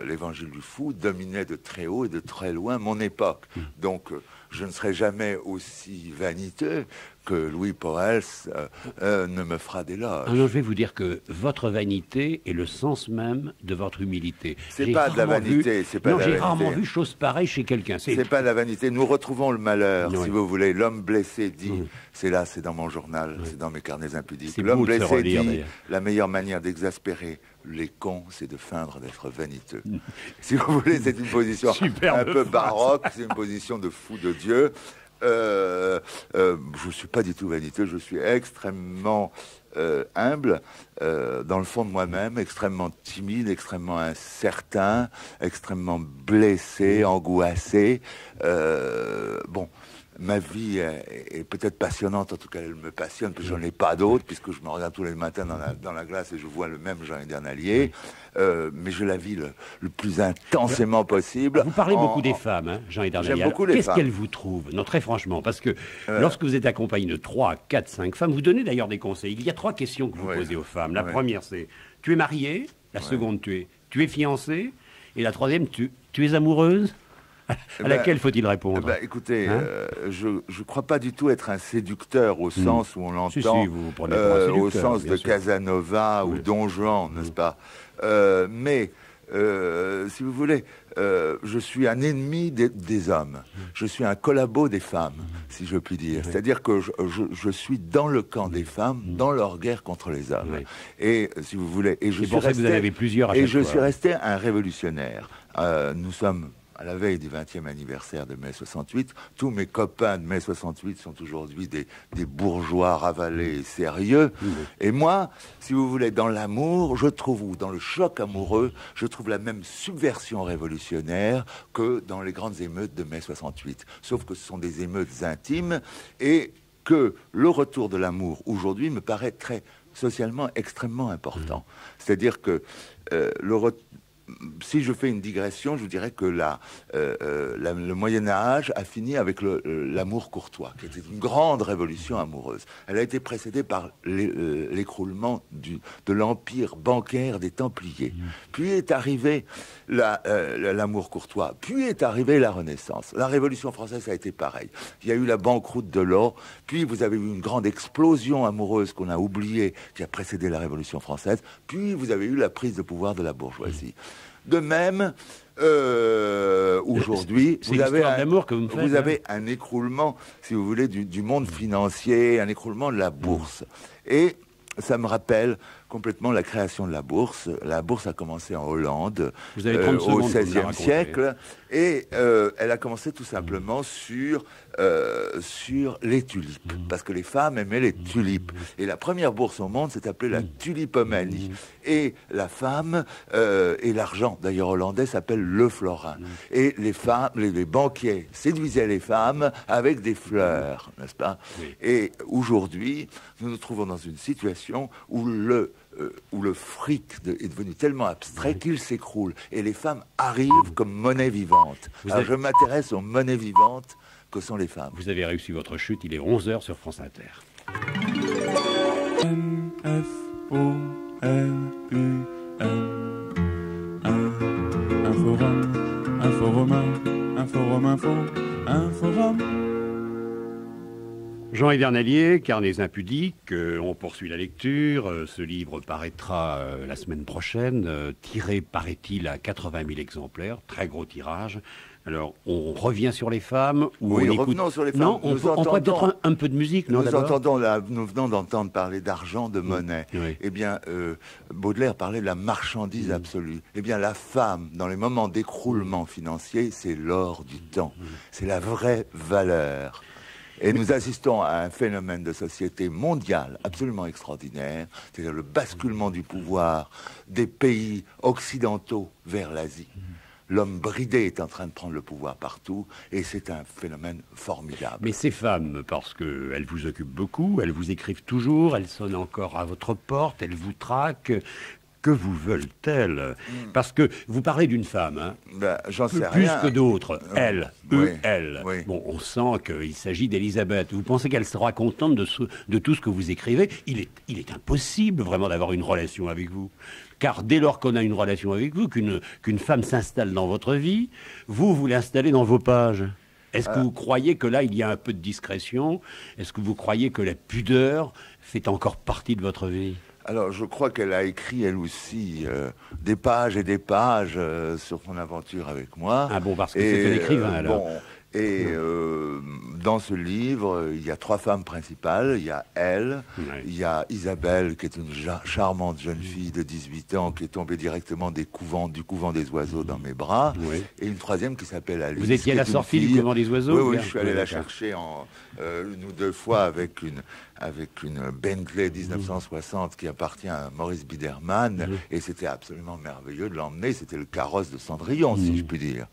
Speaker 1: L'Évangile du fou dominait de très haut et de très loin mon époque. Mhm. Donc je ne serai jamais aussi vaniteux que Louis Porels euh, euh, ne me fera d'éloge.
Speaker 2: Alors, je vais vous dire que votre vanité est le sens même de votre humilité.
Speaker 1: C'est pas de la vanité. C'est pas
Speaker 2: non, j'ai rarement vu chose pareille chez quelqu'un.
Speaker 1: C'est pas de la vanité. Nous retrouvons le malheur, si vous voulez. L'homme blessé dit, c'est là, c'est dans mon journal, c'est dans mes carnets impudiques. L'homme blessé dit, la meilleure manière d'exaspérer les cons, c'est de feindre d'être vaniteux. si vous voulez, c'est une position un peu baroque, c'est une position de fou de Dieu. Euh, euh, je ne suis pas du tout vaniteux, je suis extrêmement euh, humble dans le fond de moi-même, extrêmement timide, extrêmement incertain, extrêmement blessé, angoissé. bon, ma vie est, peut-être passionnante, en tout cas elle me passionne, que j'en ai pas d'autres, puisque je me regarde tous les matins dans la, glace et je vois le même Jean Edernalier, euh, mais je la vis le, plus intensément possible.
Speaker 2: Vous parlez beaucoup des femmes, hein, Jean Edernalier. Qu'est-ce qu'elles vous trouvent Non, très franchement, parce que euh. lorsque vous êtes accompagné de 3, 4, 5 femmes, vous donnez d'ailleurs des conseils. Il y a trois questions que vous posez aux femmes. La première, c'est tu es mariée? La seconde, tu es, tu es fiancée? Et la troisième, tu, tu es amoureuse? À eh ben, laquelle faut-il répondre
Speaker 1: eh ben, Écoutez, hein euh, je ne crois pas du tout être un séducteur au hmm. sens où on l'entend, euh, au sens de Casanova ou Don Juan, n'est-ce hmm. pas? Euh, Mais, si vous voulez, euh, je suis un ennemi des, des hommes. Je suis un collabo des femmes, si je puis dire. C'est-à-dire que je, je- je suis dans le camp des femmes, dans leur guerre contre les hommes. Et si vous voulez, et je suis
Speaker 2: que vous
Speaker 1: resté-
Speaker 2: en avez plusieurs à
Speaker 1: Et je
Speaker 2: fois.
Speaker 1: suis resté un révolutionnaire. Euh, nous sommes à la veille du 20e anniversaire de mai 68. Tous mes copains de mai 68 sont aujourd'hui des, des bourgeois ravalés et sérieux. Et moi, si vous voulez, dans l'amour, je trouve, ou dans le choc amoureux, je trouve la même subversion révolutionnaire que dans les grandes émeutes de mai 68. Sauf que ce sont des émeutes intimes et que le retour de l'amour aujourd'hui me paraît très socialement extrêmement important. C'est-à-dire que euh, le re- si je fais une digression, je vous dirais que la, euh, euh, la- le Moyen Âge a fini avec euh, l'amour courtois, qui était une grande révolution amoureuse. Elle a été précédée par l'é- l'écroulement de l'empire bancaire des Templiers. Puis est arrivé la, la- l'amour courtois. Puis est arrivée la Renaissance. La Révolution française a été pareil. Il y a eu la banqueroute de l'or. Puis vous avez eu une grande explosion amoureuse qu'on a oubliée, qui a précédé la Révolution française. Puis vous avez eu la prise de pouvoir de la bourgeoisie. De même, euh, aujourd'hui, vous avez
Speaker 2: l'histoire
Speaker 1: un-
Speaker 2: d'amour que vous me faites,
Speaker 1: vous
Speaker 2: hein.
Speaker 1: avez un écroulement, si vous voulez, du, du monde financier, un écroulement de la bourse. Et ça me rappelle complètement la création de la bourse. La bourse a commencé en Hollande
Speaker 2: 30
Speaker 1: au XVIe siècle et euh, elle a commencé tout simplement sur euh, sur les tulipes parce que les femmes aimaient les tulipes et la première bourse au monde s'est appelée la tulipomanie et la femme euh, et l'argent d'ailleurs hollandais s'appelle le florin et les femmes les, les banquiers séduisaient les femmes avec des fleurs n'est-ce pas?
Speaker 2: Oui.
Speaker 1: et aujourd'hui nous nous trouvons dans une situation où le euh, où le fric de- est devenu tellement abstrait qu'il s'écroule. Et les femmes arrivent comme monnaie vivante.
Speaker 2: Vous
Speaker 1: Alors
Speaker 2: êtes-
Speaker 1: je m'intéresse aux monnaies vivantes que sont les femmes?
Speaker 2: Vous avez réussi votre chute, il est 11h sur France Inter.
Speaker 5: N F O R U M un, un forum, un forum, un forum un forum.
Speaker 2: Jean Hivernalier, Carnets impudiques, euh, on poursuit la lecture. euh, ce livre paraîtra euh, la semaine prochaine, euh, tiré, paraît-il, à 80 000 exemplaires, très gros tirage. Alors, on revient sur les femmes ou
Speaker 1: Oui,
Speaker 2: on écoute...
Speaker 1: revenons sur les femmes.
Speaker 2: Non, on, pourrait peut-être un, un peu de musique, non
Speaker 1: Nous entendons la- nous venons d'entendre parler d'argent, de monnaie.
Speaker 2: oui.
Speaker 1: Eh bien, euh, Baudelaire parlait de la marchandise absolue. Eh bien, la femme, dans les moments d'écroulement financier, c'est l'or du temps. C'est la vraie valeur. Et nous assistons à un phénomène de société mondiale absolument extraordinaire, c'est-à-dire le basculement du pouvoir des pays occidentaux vers l'Asie. L'homme bridé est en train de prendre le pouvoir partout, et c'est un phénomène formidable.
Speaker 2: Mais ces femmes, parce qu'elles vous occupent beaucoup, elles vous écrivent toujours, elles sonnent encore à votre porte, elles vous traquent. Que vous veulent-elles? Parce que vous parlez d'une femme, hein,
Speaker 1: Ben, J'en
Speaker 2: plus,
Speaker 1: sais
Speaker 2: plus
Speaker 1: rien.
Speaker 2: que d'autres. Elle,
Speaker 1: Oui,
Speaker 2: eux, elle.
Speaker 1: oui.
Speaker 2: Bon, on sent qu'il s'agit d'Elisabeth. Vous pensez qu'elle sera contente de, ce- de tout ce que vous écrivez? Il est, il est impossible vraiment d'avoir une relation avec vous. Car dès lors qu'on a une relation avec vous, qu'une femme s'installe dans votre vie, vous, vous l'installez dans vos pages. Est-ce que vous croyez que là, il y a un peu de discrétion? Est-ce que vous croyez que la pudeur fait encore partie de votre vie?
Speaker 1: Alors, je crois qu'elle a écrit, elle aussi, euh, des pages et des pages euh, sur son aventure avec moi.
Speaker 2: Ah bon, parce que c'est un écrivain, alors.
Speaker 1: bon, et euh, dans ce livre, il y a trois femmes principales. Il y a elle, il y a Isabelle, qui est une charmante jeune fille de 18 ans, qui est tombée directement des couvents, du couvent des oiseaux dans mes bras.
Speaker 2: Oui.
Speaker 1: Et une troisième qui s'appelle Alice.
Speaker 2: Vous étiez à la sortie du couvent des oiseaux
Speaker 1: Oui, oui, je suis allé la chercher en, euh, une ou deux fois avec une, avec une Bentley 1960 qui appartient à Maurice Biderman. Et c'était absolument merveilleux de l'emmener. C'était le carrosse de Cendrillon, si je puis dire.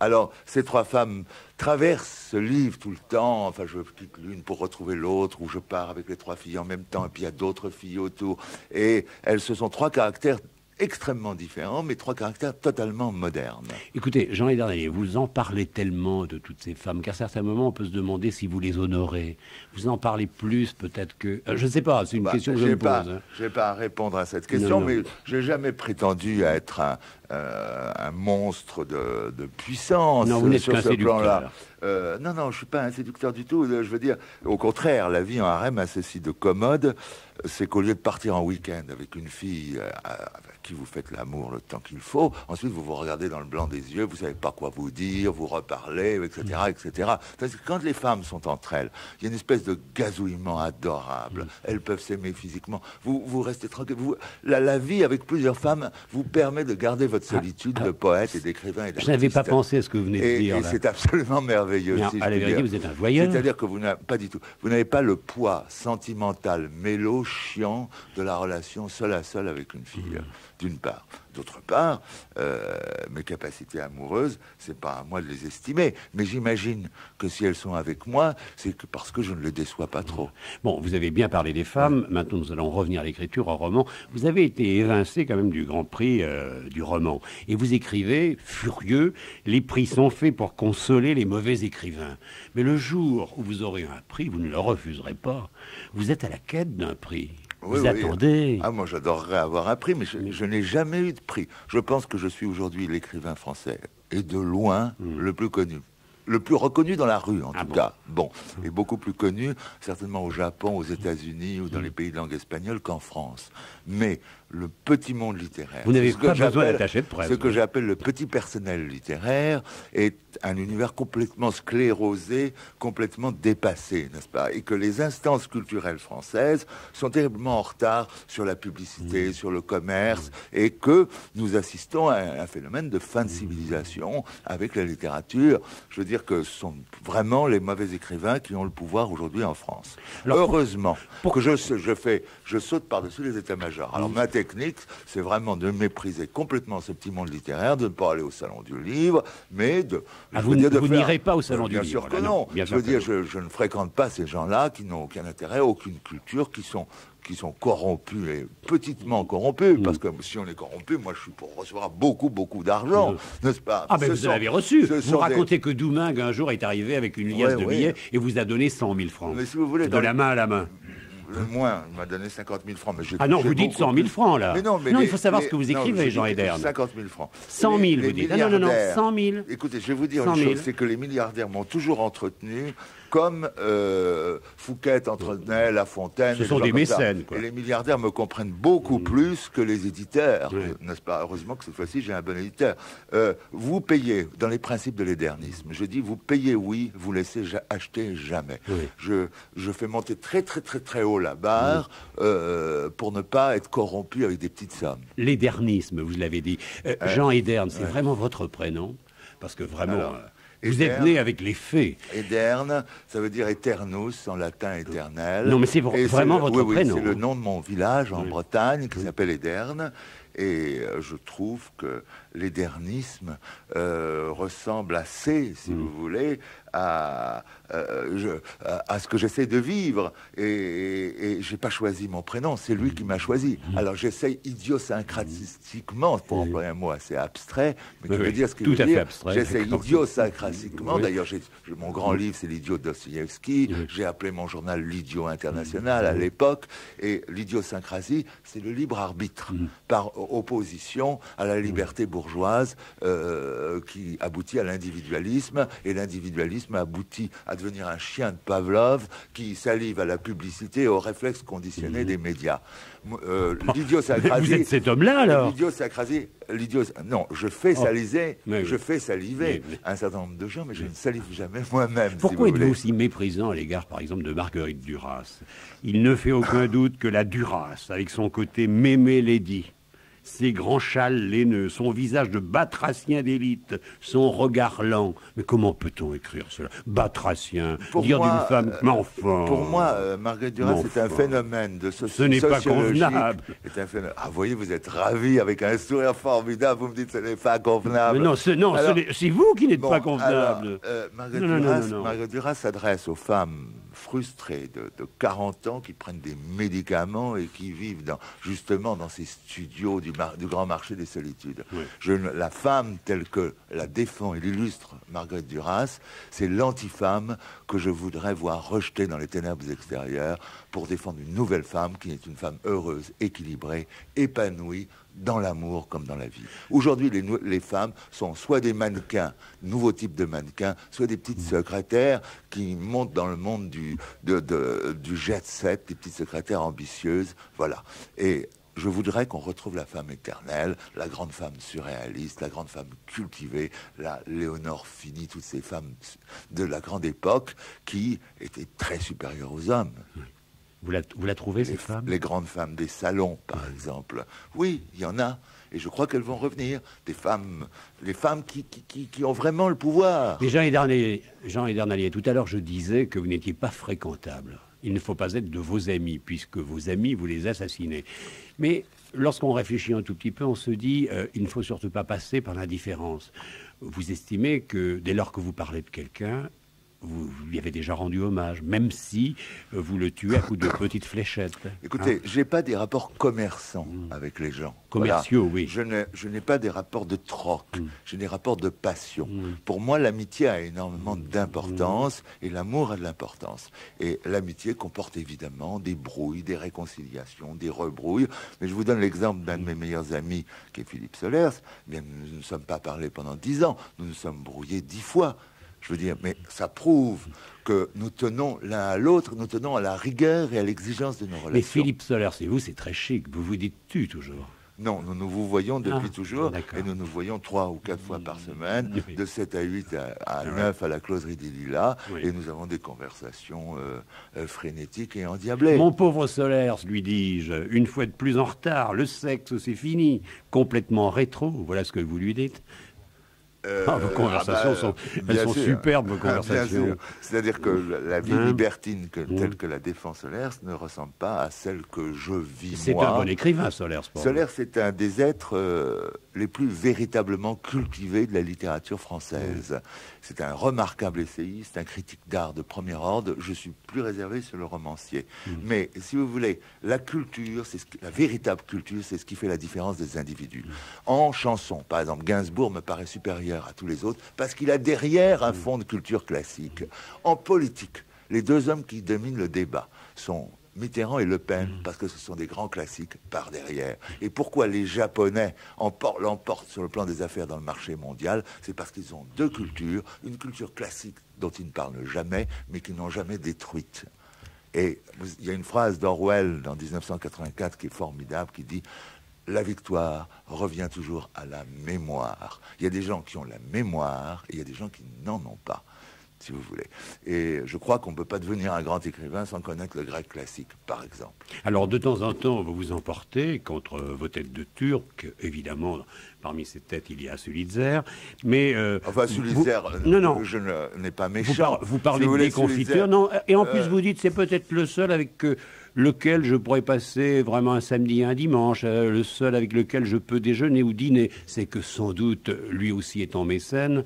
Speaker 1: Alors, ces trois femmes traversent ce livre tout le temps. Enfin, je quitte l'une pour retrouver l'autre, ou je pars avec les trois filles en même temps, et puis il y a d'autres filles autour. Et elles, ce sont trois caractères extrêmement différents, mais trois caractères totalement modernes.
Speaker 2: Écoutez, Jean Hidernalier, vous en parlez tellement de toutes ces femmes qu'à certains moments, on peut se demander si vous les honorez. Vous en parlez plus peut-être que... euh, je ne sais pas, c'est une
Speaker 1: Bah,
Speaker 2: question que je me
Speaker 1: pas,
Speaker 2: pose. hein.
Speaker 1: j'ai pas à répondre à cette question,
Speaker 2: Non, non.
Speaker 1: mais j'ai jamais prétendu à être un, euh, un monstre de, de puissance
Speaker 2: Non, vous n'êtes
Speaker 1: sur
Speaker 2: qu'un
Speaker 1: ce plan-là. Euh, non, non, je suis pas un séducteur du tout. Je veux dire, au contraire, la vie en harem a ceci de commode, c'est qu'au lieu de partir en week-end avec une fille avec qui vous faites l'amour le temps qu'il faut, ensuite vous vous regardez dans le blanc des yeux, vous savez pas quoi vous dire, vous reparlez, etc., etc. Parce que quand les femmes sont entre elles, il y a une espèce de gazouillement adorable. Elles peuvent s'aimer physiquement. Vous, vous restez tranquille. Vous, la, la vie avec plusieurs femmes vous permet de garder votre solitude de poète et d'écrivain et
Speaker 2: Je n'avais pas pensé à ce que vous venez de
Speaker 1: Et,
Speaker 2: dire.
Speaker 1: et c'est absolument merveilleux.
Speaker 2: Mais
Speaker 1: si
Speaker 2: à la vérité, vous êtes un voyeur.
Speaker 1: C'est-à-dire que vous n'avez pas du tout. Vous n'avez pas le poids sentimental, mélo, chiant de la relation seul à seul avec une fille.
Speaker 2: Mmh.
Speaker 1: D'une part. D'autre part, euh, mes capacités amoureuses, c'est pas à moi de les estimer. Mais j'imagine que si elles sont avec moi, c'est que parce que je ne les déçois pas trop.
Speaker 2: Bon, vous avez bien parlé des femmes. Maintenant, nous allons revenir à l'écriture, au roman. Vous avez été évincé quand même du Grand Prix euh, du roman. Et vous écrivez, furieux, les prix sont faits pour consoler les mauvais écrivains. Mais le jour où vous aurez un prix, vous ne le refuserez pas. Vous êtes à la quête d'un prix.
Speaker 1: Oui,
Speaker 2: vous
Speaker 1: oui.
Speaker 2: attendez.
Speaker 1: Ah, moi, j'adorerais avoir un prix, mais je, je n'ai jamais eu de prix. Je pense que je suis aujourd'hui l'écrivain français, et de loin le plus connu. Le plus reconnu dans la rue, en
Speaker 2: Hmm. Ah
Speaker 1: tout
Speaker 2: bon
Speaker 1: cas. Bon, et beaucoup plus connu, certainement au Japon, aux États-Unis ou dans les pays de langue espagnole qu'en France. Mais le petit monde littéraire.
Speaker 2: Vous n'avez pas besoin d'attaché de presse.
Speaker 1: Ce que j'appelle le petit personnel littéraire est un univers complètement sclérosé, complètement dépassé, n'est-ce pas? Et que les instances culturelles françaises sont terriblement en retard sur la
Speaker 2: Mmh.
Speaker 1: publicité, sur le commerce, et que nous assistons à un, phénomène de fin de civilisation avec la littérature. Je veux dire que ce sont vraiment les mauvais écrivains qui ont le pouvoir aujourd'hui en France.
Speaker 2: Alors,
Speaker 1: Heureusement
Speaker 2: pour-
Speaker 1: que je, je fais, je saute par-dessus les états-majors.
Speaker 2: Mmh.
Speaker 1: Alors ma technique, c'est vraiment de mépriser complètement ce petit monde littéraire, de ne pas aller au salon du livre, mais de.
Speaker 2: Ah,
Speaker 1: je
Speaker 2: vous n'irez pas au salon du
Speaker 1: bien
Speaker 2: livre,
Speaker 1: sûr que
Speaker 2: là, non.
Speaker 1: non.
Speaker 2: Bien
Speaker 1: je
Speaker 2: sûr
Speaker 1: veux
Speaker 2: que
Speaker 1: dire,
Speaker 2: non.
Speaker 1: je, je ne fréquente pas ces gens-là qui n'ont aucun intérêt, aucune culture, qui sont qui sont corrompus et petitement corrompus,
Speaker 2: Mmh.
Speaker 1: parce que si on est corrompu, moi je suis pour recevoir beaucoup, beaucoup d'argent, n'est-ce pas?
Speaker 2: Ah, ben vous
Speaker 1: sont-
Speaker 2: avez reçu. Vous
Speaker 1: des-
Speaker 2: racontez que Doumingue, un jour, est arrivé avec une liasse
Speaker 1: Ouais,
Speaker 2: de
Speaker 1: ouais.
Speaker 2: billets et vous a donné 100 000 francs.
Speaker 1: Mais si vous voulez,
Speaker 2: de la main à la main.
Speaker 1: Le moins, il m'a donné 50 000 francs. Mais j'ai
Speaker 2: Ah non, vous dites
Speaker 1: beaucoup
Speaker 2: 100 000
Speaker 1: plus.
Speaker 2: francs, là.
Speaker 1: Mais non, mais
Speaker 2: Non,
Speaker 1: les-
Speaker 2: il faut savoir
Speaker 1: les-
Speaker 2: ce que vous écrivez,
Speaker 1: je
Speaker 2: Jean
Speaker 1: dis
Speaker 2: Edern.
Speaker 1: 50 000 francs.
Speaker 2: 100 000,
Speaker 1: Les-
Speaker 2: vous dites. Ah non, non, non,
Speaker 1: milliardaires-
Speaker 2: 100 000.
Speaker 1: Écoutez, je vais vous dire
Speaker 2: 100
Speaker 1: une
Speaker 2: 000.
Speaker 1: chose, c'est que les milliardaires m'ont toujours entretenu comme euh, Fouquet entretenait La Fontaine.
Speaker 2: Ce sont des mécènes, quoi. Mmh.
Speaker 1: Et les milliardaires me comprennent beaucoup plus que les éditeurs,
Speaker 2: Oui.
Speaker 1: n'est-ce pas? Heureusement que cette fois-ci, j'ai un bon éditeur. Euh, vous payez, dans les principes de l'édernisme, je dis, vous payez oui, vous laissez acheter jamais.
Speaker 2: Oui.
Speaker 1: Je, je fais monter très très très très haut la barre euh, pour ne pas être corrompu avec des petites sommes.
Speaker 2: L'édernisme, vous l'avez dit. Jean Edern, c'est vraiment votre prénom? Parce que vraiment,
Speaker 1: Alors,
Speaker 2: vous êtes né avec les faits.
Speaker 1: Ederne, ça veut dire eternus en latin éternel.
Speaker 2: Non, mais c'est vraiment votre
Speaker 1: oui, oui,
Speaker 2: prénom,
Speaker 1: C'est le
Speaker 2: hein.
Speaker 1: nom de mon village en
Speaker 2: Oui.
Speaker 1: Bretagne qui s'appelle Ederne. Et euh, je trouve que l'édernisme euh, ressemble assez, si
Speaker 2: Mm.
Speaker 1: vous voulez, à, euh, je- à, à ce que j'essaie de vivre. Et, et, et j'ai pas choisi mon prénom, c'est lui qui m'a choisi.
Speaker 2: Mm.
Speaker 1: Alors j'essaye idiosyncratiquement, pour employer un mot assez abstrait, mais
Speaker 2: Oui,
Speaker 1: qui veut
Speaker 2: oui,
Speaker 1: dire ce qu'il
Speaker 2: tout
Speaker 1: veut
Speaker 2: à fait
Speaker 1: dire?
Speaker 2: d'accord.
Speaker 1: idiosyncratiquement.
Speaker 2: Oui.
Speaker 1: D'ailleurs, mon grand livre, c'est l'idiot de. J'ai appelé mon journal l'idiot international à l'époque. Et l'idiosyncrasie, c'est le libre arbitre par opposition à la liberté bourgeoise euh, qui aboutit à l'individualisme. Et l'individualisme aboutit à devenir un chien de Pavlov qui salive à la publicité et aux réflexes conditionnés des médias. Euh.
Speaker 2: Vous êtes cet homme-là, alors?
Speaker 1: L'idiosacrasie, l'idios... Non, je fais
Speaker 2: Oh.
Speaker 1: saliser,
Speaker 2: Mais oui.
Speaker 1: je fais saliver
Speaker 2: Mais- mais-
Speaker 1: un certain nombre de gens, mais je ne salive jamais moi-même. si
Speaker 2: Pourquoi
Speaker 1: vous
Speaker 2: êtes-vous
Speaker 1: voulez.
Speaker 2: si méprisant à l'égard, par exemple, de Marguerite Duras? Il ne fait aucun doute que la Duras, avec son côté mémé lady, ses grands châles laineux, son visage de batracien d'élite, son regard lent. Mais comment peut-on écrire cela? Batracien,
Speaker 1: Pour
Speaker 2: dire d'une femme,
Speaker 1: euh,
Speaker 2: enfin
Speaker 1: Pour moi, euh, Marguerite Duras, c'est un phénomène de soci-
Speaker 2: Ce n'est pas convenable.
Speaker 1: C'est un phénomène- Ah, vous voyez, vous êtes ravi avec un sourire formidable. Vous me dites, ce n'est pas convenable.
Speaker 2: Mais non, ce- non, c'est vous qui n'êtes
Speaker 1: Bon,
Speaker 2: pas convenable.
Speaker 1: alors, euh, Marguerite,
Speaker 2: Non, non, non,
Speaker 1: Duras,
Speaker 2: non, non.
Speaker 1: Marguerite Duras s'adresse aux femmes frustrées de, de 40 ans qui prennent des médicaments et qui vivent dans, justement dans ces studios du, mar- du grand marché des solitudes.
Speaker 2: Oui.
Speaker 1: Je ne- la femme telle que la défend et l'illustre Marguerite Duras, c'est l'antifemme que je voudrais voir rejetée dans les ténèbres extérieures pour défendre une nouvelle femme qui est une femme heureuse, équilibrée, épanouie dans l'amour comme dans la vie. Aujourd'hui, les, femmes sont soit des mannequins, nouveaux types de mannequins, soit des petites secrétaires qui montent dans le monde du, de- de- du jet set, des petites secrétaires ambitieuses. Voilà. Et je voudrais qu'on retrouve la femme éternelle, la grande femme surréaliste, la grande femme cultivée, la Léonore Fini, toutes ces femmes de la grande époque qui étaient très supérieures aux hommes.
Speaker 2: Vous la, vous la trouvez,
Speaker 1: Les,
Speaker 2: cette femme
Speaker 1: les grandes femmes des salons, par exemple. Oui, il y en a. Et je crois qu'elles vont revenir. Des femmes, les femmes qui, qui, qui- qui ont vraiment le pouvoir.
Speaker 2: Mais Jean Edernalier, Jean Edernalier, tout à l'heure, je disais que vous n'étiez pas fréquentable. Il ne faut pas être de vos amis, puisque vos amis, vous les assassinez. Mais lorsqu'on réfléchit un tout petit peu, on se dit, euh, il ne faut surtout pas passer par l'indifférence. Vous estimez que dès lors que vous parlez de quelqu'un, vous, lui avez déjà rendu hommage, même si euh, vous le tuez à coups de petites fléchettes.
Speaker 1: Écoutez,
Speaker 2: Hein
Speaker 1: j'ai pas des rapports commerçants avec les gens.
Speaker 2: Commerciaux,
Speaker 1: Voilà.
Speaker 2: oui.
Speaker 1: Je n'ai, je n'ai pas des rapports de troc. J'ai des rapports de passion.
Speaker 2: Mm.
Speaker 1: Pour moi, l'amitié a énormément d'importance et l'amour a de l'importance. Et l'amitié comporte évidemment des brouilles, des réconciliations, des rebrouilles. Mais je vous donne l'exemple d'un de mes meilleurs amis, qui est Philippe Solers. Bien, nous ne nous sommes pas parlé pendant dix ans. Nous nous sommes brouillés dix fois. Je veux dire, mais ça prouve que nous tenons l'un à l'autre, nous tenons à la rigueur et à l'exigence de nos relations.
Speaker 2: Mais Philippe Soler, c'est vous, c'est très chic. Vous vous dites tu toujours?
Speaker 1: Non, nous nous vous voyons depuis
Speaker 2: Ah,
Speaker 1: toujours et nous nous voyons trois ou quatre fois par semaine,
Speaker 2: Oui.
Speaker 1: de 7 à 8 à, à
Speaker 2: Ouais.
Speaker 1: 9 à la closerie des Lilas
Speaker 2: Oui.
Speaker 1: et nous avons des conversations euh, euh, frénétiques et endiablées.
Speaker 2: Mon pauvre Solers, lui dis-je, une fois de plus en retard, le sexe c'est fini, complètement rétro, voilà ce que vous lui dites.
Speaker 1: Euh,
Speaker 2: Ah, vos conversations
Speaker 1: bah,
Speaker 2: sont-
Speaker 1: bien
Speaker 2: elles sont superbes, vos
Speaker 1: Ah,
Speaker 2: conversations.
Speaker 1: C'est-à-dire que la, vie
Speaker 2: Hein
Speaker 1: libertine que,
Speaker 2: Mmh.
Speaker 1: telle que la défense solaire ne ressemble pas à celle que je vis
Speaker 2: C'est
Speaker 1: moi.
Speaker 2: un bon écrivain, Solers.
Speaker 1: Solaire, c'est un des êtres euh, les plus véritablement cultivés de la littérature française. C'est un remarquable essayiste, un critique d'art de premier ordre. Je suis plus réservé sur le romancier. Mais si vous voulez, la culture, c'est ce la véritable culture, c'est ce qui fait la différence des individus. En chanson, par exemple, Gainsbourg me paraît supérieur à tous les autres parce qu'il a derrière un fond de culture classique. En politique, les deux hommes qui dominent le débat sont Mitterrand et Le Pen, parce que ce sont des grands classiques par derrière. Et pourquoi les Japonais empor- l'emportent sur le plan des affaires dans le marché mondial? C'est parce qu'ils ont deux cultures, une culture classique dont ils ne parlent jamais, mais qu'ils n'ont jamais détruite. Et il y a une phrase d'Orwell dans 1984 qui est formidable, qui dit la victoire revient toujours à la mémoire. Il y a des gens qui ont la mémoire et il y a des gens qui n'en ont pas, si vous voulez. Et je crois qu'on ne peut pas devenir un grand écrivain sans connaître le grec classique, par exemple.
Speaker 2: Alors, de temps en temps, vous vous emportez contre euh, vos têtes de Turc. Évidemment, parmi ces têtes, il y a Sulitzer. Mais. euh,
Speaker 1: Enfin,
Speaker 2: vous-
Speaker 1: Sulitzer, euh,
Speaker 2: Non, non.
Speaker 1: je n'ai pas
Speaker 2: Vous,
Speaker 1: méchant.
Speaker 2: par- vous parlez
Speaker 1: Si
Speaker 2: de
Speaker 1: voulez,
Speaker 2: déconfiture,
Speaker 1: Sulitzer,
Speaker 2: non. Et en plus,
Speaker 1: euh,
Speaker 2: vous dites c'est peut-être le seul avec lequel je pourrais passer vraiment un samedi et un dimanche, le seul avec lequel je peux déjeuner ou dîner. C'est que sans doute, lui aussi étant mécène,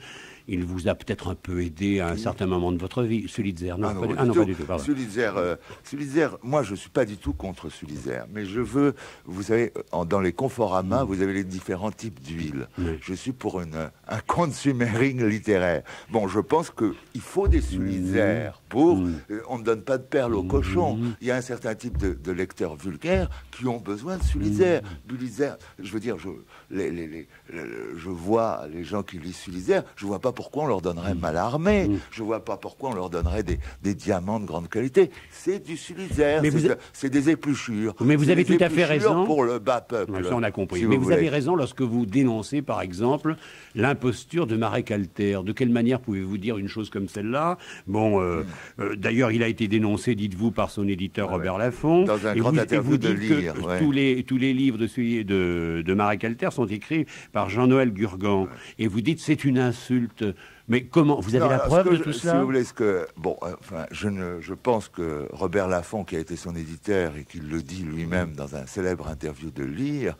Speaker 2: il vous a peut-être un peu aidé à un certain moment de votre vie. Sulitzer, non,
Speaker 1: Ah
Speaker 2: pas,
Speaker 1: non,
Speaker 2: du...
Speaker 1: du
Speaker 2: ah non,
Speaker 1: tout.
Speaker 2: pas du tout. pardon.
Speaker 1: Sulitzer, euh, Sulitzer, moi je suis pas du tout contre Sulitzer, mais je veux, vous savez, en- dans les conforama, vous avez les différents types d'huile.
Speaker 2: Mm.
Speaker 1: Je suis pour une, un consumering littéraire. Bon, je pense qu'il faut des Sulitzer pour.
Speaker 2: Mm.
Speaker 1: euh, on ne donne pas de perles au cochon. Il y a un certain type de, de lecteurs vulgaires qui ont besoin de Sulitzer.
Speaker 2: Mm.
Speaker 1: Sulitzer, je veux dire, je, les, les- les- le- je vois les gens qui lisent Sulitzer, je vois pas pourquoi on leur donnerait mal armé. Je vois pas pourquoi on leur donnerait des, des diamants de grande qualité. C'est du
Speaker 2: vous
Speaker 1: c'est
Speaker 2: a-
Speaker 1: des épluchures.
Speaker 2: Mais vous avez tout à fait raison.
Speaker 1: Pour le bas peuple.
Speaker 2: Ça, on a compris.
Speaker 1: si
Speaker 2: Mais vous, avez raison lorsque vous dénoncez, par exemple, l'imposture de Marek Alter. De quelle manière pouvez-vous dire une chose comme celle-là? Bon, euh, euh, d'ailleurs, il a été dénoncé, dites-vous, par son éditeur
Speaker 1: Hmm. Ouais,
Speaker 2: Robert Laffont.
Speaker 1: Dans un
Speaker 2: et
Speaker 1: grand
Speaker 2: vous, et
Speaker 1: interview
Speaker 2: vous
Speaker 1: de
Speaker 2: que
Speaker 1: Lire, ouais.
Speaker 2: tous, les, tous les livres de, celui- de, de Marek Alter sont écrits par Jean-Noël Gurgan. Et vous dites c'est une insulte. Mais comment Vous avez
Speaker 1: Non,
Speaker 2: la preuve de
Speaker 1: je-
Speaker 2: tout
Speaker 1: Si
Speaker 2: cela
Speaker 1: vous voulez, ce que bon, euh, enfin, je ne, je pense que Robert Laffont, qui a été son éditeur et qui le dit lui-même dans un célèbre interview de Lire,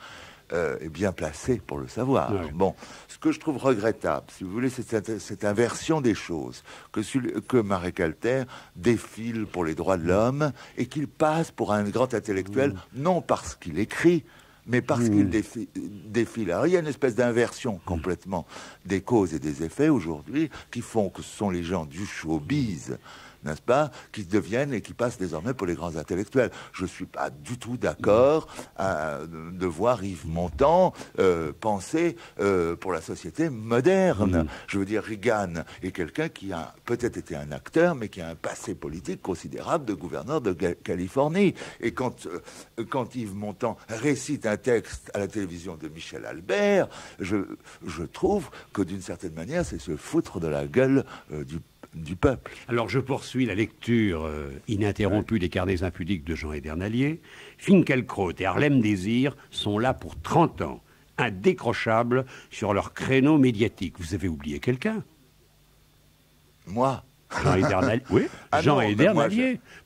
Speaker 1: euh, est bien placé pour le savoir. Bon, ce que je trouve regrettable, si vous voulez, c'est cette, cette inversion des choses que, que Marek Alter défile pour les droits de l'homme et qu'il passe pour un grand intellectuel, non parce qu'il écrit, mais parce qu'il défi- défile. Alors, il y a une espèce d'inversion complètement des causes et des effets aujourd'hui qui font que ce sont les gens du showbiz, n'est-ce pas, qui deviennent et qui passent désormais pour les grands intellectuels. Je suis pas du tout d'accord à- de, voir Yves Montand euh, penser euh, pour la société moderne. Je veux dire, Reagan est quelqu'un qui a peut-être été un acteur, mais qui a un passé politique considérable de gouverneur de Californie. Et quand, euh, quand Yves Montand récite un texte à la télévision de Michel Albert, je, je trouve que d'une certaine manière, c'est se foutre de la gueule euh, du, du peuple.
Speaker 2: Alors je poursuis la lecture euh, ininterrompue des carnets impudiques de Jean Edernalier. Finkelkraut et Harlem Désir sont là pour 30 ans, indécrochables sur leur créneau médiatique. Vous avez oublié quelqu'un?
Speaker 1: Moi,
Speaker 2: Jean Edernalier Oui,
Speaker 1: Ah
Speaker 2: Jean
Speaker 1: non,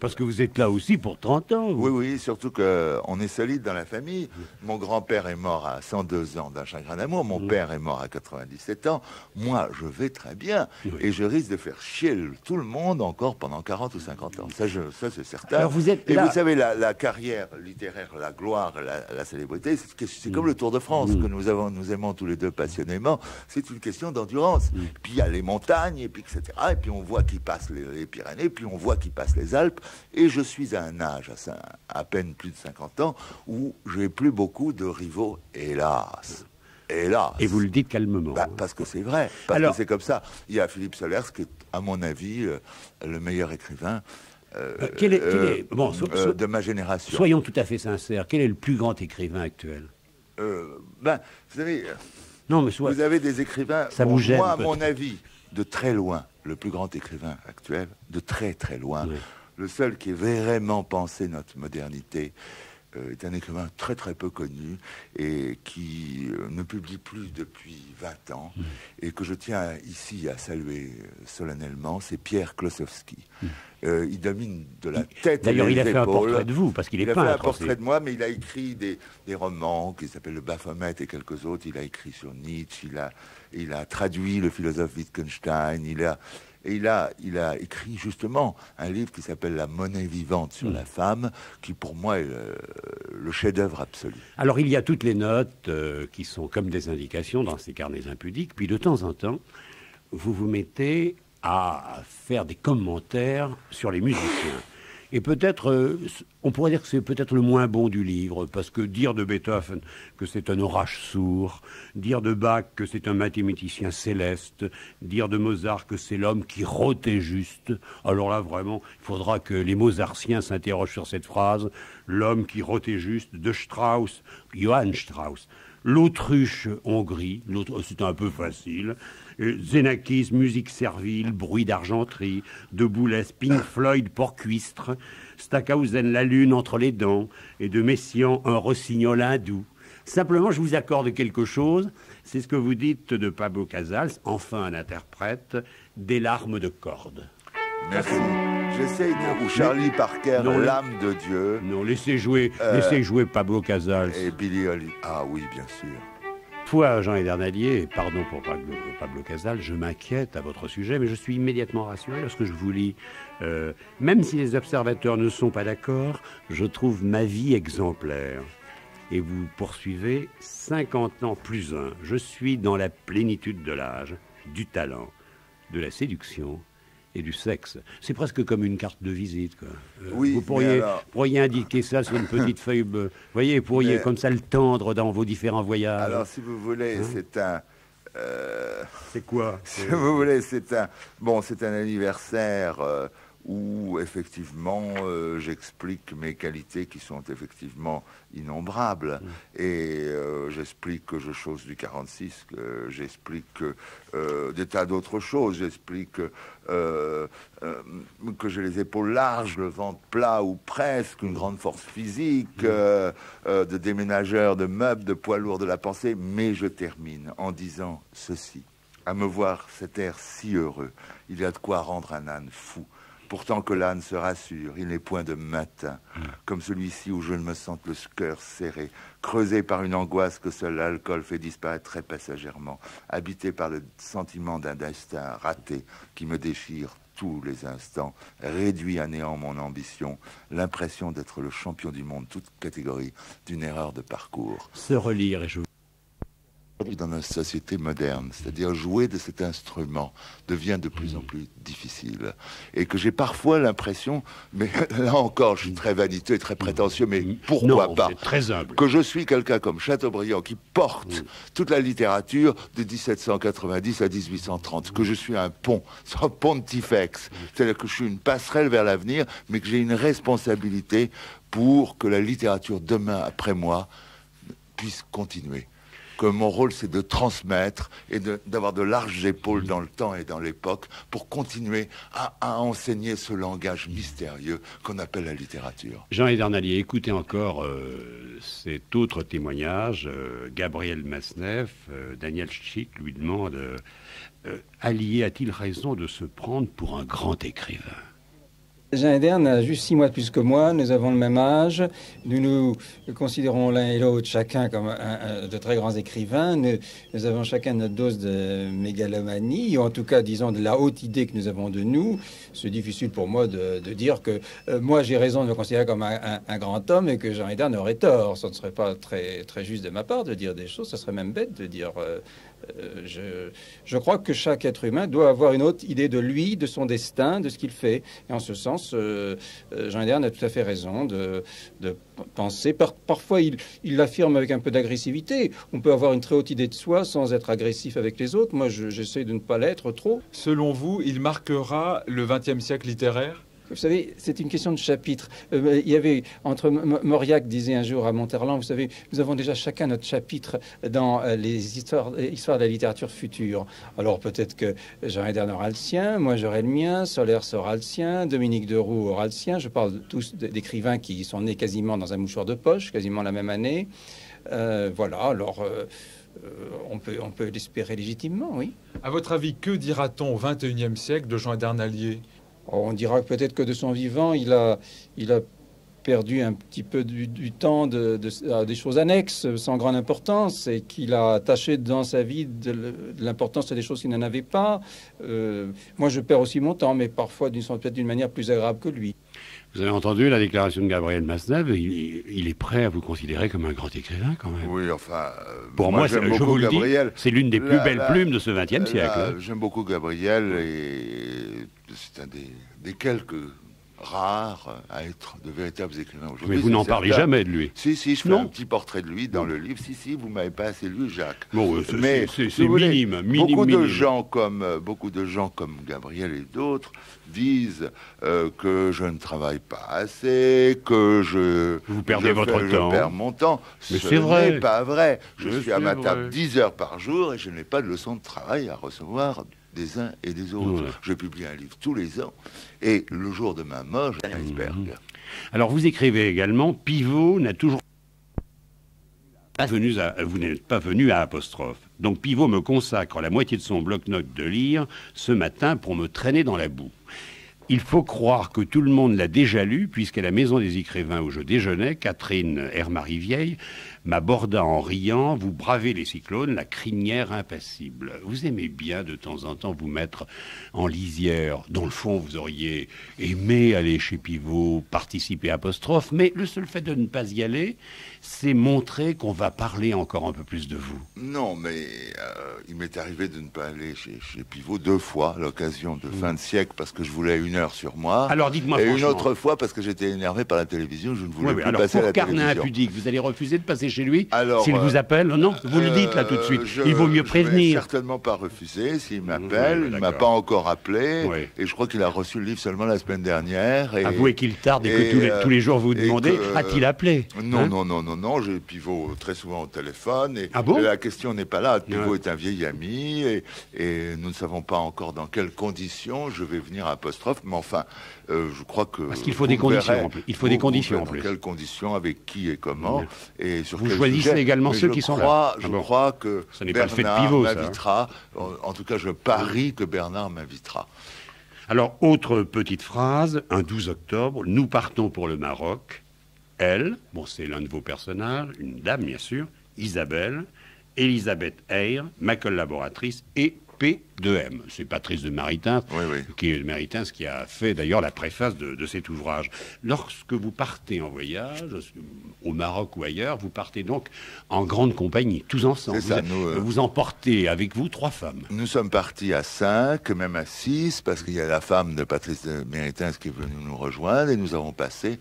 Speaker 2: parce que vous êtes là aussi pour 30 ans. vous.
Speaker 1: Oui, oui, surtout que on est solide dans la famille. Mon grand-père est mort à 102 ans d'un chagrin d'amour. Mon père est mort à 97 ans. Moi, je vais très bien.
Speaker 2: Oui.
Speaker 1: Et je risque de faire chier tout le monde encore pendant 40 ou 50 ans. Ça, je, ça c'est certain.
Speaker 2: Alors, vous êtes
Speaker 1: Et
Speaker 2: là-
Speaker 1: vous savez, la, la carrière littéraire, la gloire, la, la célébrité, c'est comme le Tour de France que nous, avons, nous aimons tous les deux passionnément. C'est une question d'endurance. Puis il y a les montagnes, et puis etc. Et puis on voit qui passe les, les Pyrénées, puis on voit qui passe les Alpes. Et je suis à un âge, à, peine plus de 50 ans, où j'ai plus beaucoup de rivaux, hélas. Hélas.
Speaker 2: Et vous le dites calmement.
Speaker 1: Bah, parce que c'est vrai, parce
Speaker 2: Alors-
Speaker 1: que c'est comme ça. Il y a Philippe Solers, qui est, à mon avis, euh, le meilleur écrivain euh,
Speaker 2: Euh, quel est- quel est- bon, so- so-
Speaker 1: de ma génération.
Speaker 2: Soyons tout à fait sincères. Quel est le plus grand écrivain actuel?
Speaker 1: Ben, vous savez,
Speaker 2: Non, mais soit.
Speaker 1: vous avez des écrivains.
Speaker 2: Ça
Speaker 1: bon,
Speaker 2: vous gêne,
Speaker 1: Moi, à mon avis, de très loin, le plus grand écrivain actuel, de très très loin,
Speaker 2: Oui.
Speaker 1: le seul qui ait vraiment pensé notre modernité, est un écrivain très très peu connu et qui euh, ne publie plus depuis 20 ans
Speaker 2: Mm.
Speaker 1: et que je tiens ici à saluer euh, solennellement, c'est Pierre Klosowski.
Speaker 2: Mm.
Speaker 1: Euh, il domine de la tête.
Speaker 2: D'ailleurs, il a fait un portrait de vous, parce qu'il est
Speaker 1: Il a fait un portrait de moi, mais il a écrit des, des romans qui s'appellent Le Baphomet et quelques autres. Il a écrit sur Nietzsche, il a, il a traduit le philosophe Wittgenstein, il a, et il a, il a écrit justement un livre qui s'appelle La monnaie vivante sur
Speaker 2: Mm.
Speaker 1: la femme, qui pour moi est le, le chef-d'œuvre absolu.
Speaker 2: Alors il y a toutes les notes euh, qui sont comme des indications dans ces carnets impudiques, puis de temps en temps, vous vous mettez à faire des commentaires sur les musiciens. Et peut-être, euh, on pourrait dire que c'est peut-être le moins bon du livre, parce que dire de Beethoven que c'est un orage sourd, dire de Bach que c'est un mathématicien céleste, dire de Mozart que c'est l'homme qui rotait juste, alors là vraiment, il faudra que les Mozartiens s'interrogent sur cette phrase, l'homme qui rotait juste, de Strauss, Johann Strauss. L'autruche Hongrie, l'autre, c'est un peu facile. Euh, Xenakis, musique servile, bruit d'argenterie, de Boulez, Pink Floyd, Stackhausen, la lune entre les dents, et de Messiaen, un rossignol hindou. Simplement, je vous accorde quelque chose, c'est ce que vous dites de Pablo Casals, enfin un interprète, des larmes de corde.
Speaker 1: Merci. J'essaye de. Ou Charlie Parker, l'âme de Dieu,
Speaker 2: Non, laissez jouer,
Speaker 1: Euh,
Speaker 2: laissez jouer Pablo Casals.
Speaker 1: et Billy Holiday. Ah oui, bien sûr.
Speaker 2: Toi, Jean Edernalier, pardon pour Pablo, Pablo Casal, je m'inquiète à votre sujet, mais je suis immédiatement rassuré lorsque je vous lis. Euh, même si les observateurs ne sont pas d'accord, je trouve ma vie exemplaire. Et vous poursuivez 50 ans plus un. Je suis dans la plénitude de l'âge, du talent, de la séduction et du sexe. C'est presque comme une carte de visite. Quoi. Euh,
Speaker 1: Oui,
Speaker 2: vous pourriez,
Speaker 1: alors-
Speaker 2: pourriez indiquer ça sur une petite feuille. bleue. Vous voyez, vous pourriez
Speaker 1: Mais-
Speaker 2: comme ça le tendre dans vos différents voyages.
Speaker 1: Alors, si vous
Speaker 2: Hein
Speaker 1: voulez, c'est un. euh,
Speaker 2: C'est quoi
Speaker 1: Si vous voulez, c'est un bon, c'est un anniversaire euh, où effectivement euh, j'explique mes qualités qui sont effectivement innombrables. Et euh, j'explique que je chose du 46, que j'explique que, euh, des tas d'autres choses, j'explique que, j'ai les épaules larges, le ventre plat ou presque, une grande force physique, euh, de déménageur, de meubles, de poids lourd de la pensée, mais je termine en disant ceci. À me voir cet air si heureux, il y a de quoi rendre un âne fou. Pourtant que l'âne se rassure, il n'est point de matin, comme celui-ci où je ne me sens le cœur serré, creusé par une angoisse que seul l'alcool fait disparaître très passagèrement, habité par le sentiment d'un destin raté qui me déchire tous les instants, réduit à néant mon ambition, l'impression d'être le champion du monde, toute catégorie, d'une erreur de parcours.
Speaker 2: Se relire et je
Speaker 1: dans notre société moderne, c'est-à-dire jouer de cet instrument devient de plus en plus difficile. Et que j'ai parfois l'impression, mais là encore, je suis très vaniteux et très prétentieux, mais pourquoi
Speaker 2: non,
Speaker 1: pas
Speaker 2: c'est très humble.
Speaker 1: Que je suis quelqu'un comme Chateaubriand qui porte toute la littérature de 1790 à 1830, que je suis un pont, un pontifex, c'est-à-dire que je suis une passerelle vers l'avenir, mais que j'ai une responsabilité pour que la littérature demain après moi puisse continuer que mon rôle, c'est de transmettre et d'avoir de, larges épaules dans le temps et dans l'époque pour continuer à, enseigner ce langage mystérieux qu'on appelle la littérature.
Speaker 2: Jean Edernalier, écoutez encore euh, cet autre témoignage. Euh, Gabriel Masneff, euh, Daniel Schick lui demande Allié a-t-il raison de se prendre pour un grand écrivain?
Speaker 6: Jean Ederne a juste six mois de plus que moi. Nous avons le même âge. Nous nous considérons l'un et l'autre chacun comme de très grands écrivains. Nous, avons chacun notre dose de mégalomanie, ou en tout cas, disons, de la haute idée que nous avons de nous. C'est difficile pour moi de, dire que euh, moi j'ai raison de me considérer comme un, grand homme et que Jean Ederne aurait tort. Ce ne serait pas très, juste de ma part de dire des choses. Ce serait même bête de dire. Euh, je, je, crois que chaque être humain doit avoir une autre idée de lui, de son destin, de ce qu'il fait. Et en ce sens, euh, Jean Ederne a tout à fait raison de, penser. Par, parfois, il l'affirme avec un peu d'agressivité. On peut avoir une très haute idée de soi sans être agressif avec les autres. Moi, j'essaie de ne pas l'être trop.
Speaker 4: Selon vous, il marquera le XXe siècle littéraire?
Speaker 6: Vous savez, c'est une question de chapitre. Euh, il y avait, entre Mauriac disait un jour à Monterland, vous savez, nous avons déjà chacun notre chapitre dans euh, les histoires, de la littérature future. Alors peut-être que Jean Edern aura le sien, moi j'aurai le mien, Solaire aura le sien, Dominique Deroux aura le sien. Je parle tous d'écrivains qui sont nés quasiment dans un mouchoir de poche, quasiment la même année. Euh, voilà, alors... On peut, on peut l'espérer légitimement, oui.
Speaker 4: À votre avis, que dira-t-on au XXIe siècle de Jean Edernalier
Speaker 6: on dira peut-être que de son vivant, il a, il a perdu un petit peu du, du temps de, de, à des choses annexes sans grande importance et qu'il a attaché dans sa vie de, de l'importance à des choses qu'il n'en avait pas. Euh, moi, je perds aussi mon temps, mais parfois peut-être d'une manière plus agréable que lui.
Speaker 2: Vous avez entendu la déclaration de Gabriel Masnev, il, il, est prêt à vous considérer comme un grand écrivain quand même.
Speaker 1: Oui, enfin...
Speaker 2: Euh, Pour moi, moi je vous le dis, c'est l'une des plus la, belles la, plumes de ce XXe siècle.
Speaker 1: J'aime beaucoup Gabriel et c'est un des, des quelques rares à être de véritables écrivains aujourd'hui.
Speaker 2: Mais vous n'en parlez jamais de lui.
Speaker 1: Si, si, je fais non. un petit portrait de lui dans le livre. Si, si, vous m'avez pas assez lu, Jacques.
Speaker 2: Bon, mais c'est si minime, minime,
Speaker 1: Beaucoup
Speaker 2: minime.
Speaker 1: de gens comme beaucoup de gens comme Gabriel et d'autres disent euh, que je ne travaille pas assez, que je
Speaker 2: vous perdez
Speaker 1: je
Speaker 2: votre
Speaker 1: fais,
Speaker 2: temps.
Speaker 1: Je perds mon temps.
Speaker 2: Mais c'est vrai.
Speaker 1: Pas vrai. Je
Speaker 2: Mais
Speaker 1: suis à ma
Speaker 2: vrai.
Speaker 1: table 10 heures par jour et je n'ai pas de leçon de travail à recevoir des uns et des autres. Je publie un livre tous les ans et le jour de ma mort, j'ai.
Speaker 2: Mmh. Alors vous écrivez également, Pivot n'a toujours pas venu à, vous n'êtes pas venu à apostrophe. Donc Pivot me consacre la moitié de son bloc-notes de lire ce matin pour me traîner dans la boue. Il faut croire que tout le monde l'a déjà lu, puisqu'à la Maison des écrivains où je déjeunais, Catherine Hermarie Vieille m'aborda en riant Vous bravez les cyclones, la crinière impassible. Vous aimez bien de temps en temps vous mettre en lisière. Dans le fond, vous auriez aimé aller chez Pivot, participer apostrophe, mais le seul fait de ne pas y aller, c'est montrer qu'on va parler encore un peu plus de vous.
Speaker 1: Non, mais euh, il m'est arrivé de ne pas aller chez, chez Pivot deux fois, l'occasion de mmh. fin de siècle, parce que je voulais une heure sur moi.
Speaker 2: Alors dites-moi
Speaker 1: Et une autre fois parce que j'étais énervé par la télévision, je ne voulais
Speaker 2: oui,
Speaker 1: plus
Speaker 2: alors,
Speaker 1: passer
Speaker 2: pour
Speaker 1: à la
Speaker 2: Carnet
Speaker 1: télévision.
Speaker 2: impudique, vous allez refuser de passer chez lui
Speaker 1: Alors,
Speaker 2: s'il vous appelle Non, vous le dites là tout de suite.
Speaker 1: Euh, je,
Speaker 2: il vaut mieux prévenir.
Speaker 1: Je vais certainement pas refuser s'il m'appelle. Il m'a pas encore appelé.
Speaker 2: Oui.
Speaker 1: Et je crois qu'il a reçu le livre seulement la semaine dernière. Et,
Speaker 2: Avouez qu'il tarde et,
Speaker 1: et
Speaker 2: que tous les,
Speaker 1: euh,
Speaker 2: tous les jours vous demandez a-t-il appelé
Speaker 1: Non,
Speaker 2: Hein
Speaker 1: non, non, non, non. J'ai Pivot très souvent au téléphone. Et,
Speaker 2: Ah bon?
Speaker 1: la question n'est pas là. Pivot
Speaker 2: Ouais.
Speaker 1: est un vieil ami et, et nous ne savons pas encore dans quelles conditions je vais venir à apostrophe. Mais enfin, euh, je crois que.
Speaker 2: Parce qu'il faut des conditions,
Speaker 1: verrez-
Speaker 2: en plus. Il faut
Speaker 1: vous-
Speaker 2: des conditions, en
Speaker 1: Dans
Speaker 2: plus.
Speaker 1: quelles conditions, avec qui et comment. Et sur
Speaker 2: Vous choisissez
Speaker 1: sujet.
Speaker 2: également
Speaker 1: Mais
Speaker 2: ceux qui sont là. Ah
Speaker 1: Je
Speaker 2: bon.
Speaker 1: crois que
Speaker 2: n'est pas le fait de
Speaker 1: Bernard
Speaker 2: Pivot, hein.
Speaker 1: m'invitera. En, en tout cas, je parie que Bernard m'invitera.
Speaker 2: Alors, autre petite phrase, un 12 octobre, nous partons pour le Maroc. Elle, bon, c'est l'un de vos personnages, une dame bien sûr, Isabelle, Elisabeth Eyre, ma collaboratrice, et P. de M. C'est Patrice de Maritain,
Speaker 1: Oui, oui.
Speaker 2: qui est Maritain, qui a fait d'ailleurs la préface de, de cet ouvrage. Lorsque vous partez en voyage, au Maroc ou ailleurs, vous partez donc en grande compagnie, tous ensemble.
Speaker 1: Ça,
Speaker 2: vous,
Speaker 1: nous, euh,
Speaker 2: vous emportez avec vous trois femmes.
Speaker 1: Nous sommes partis à 5, même à 6, parce qu'il y a la femme de Patrice de Méritins qui est venue nous rejoindre, et nous avons passé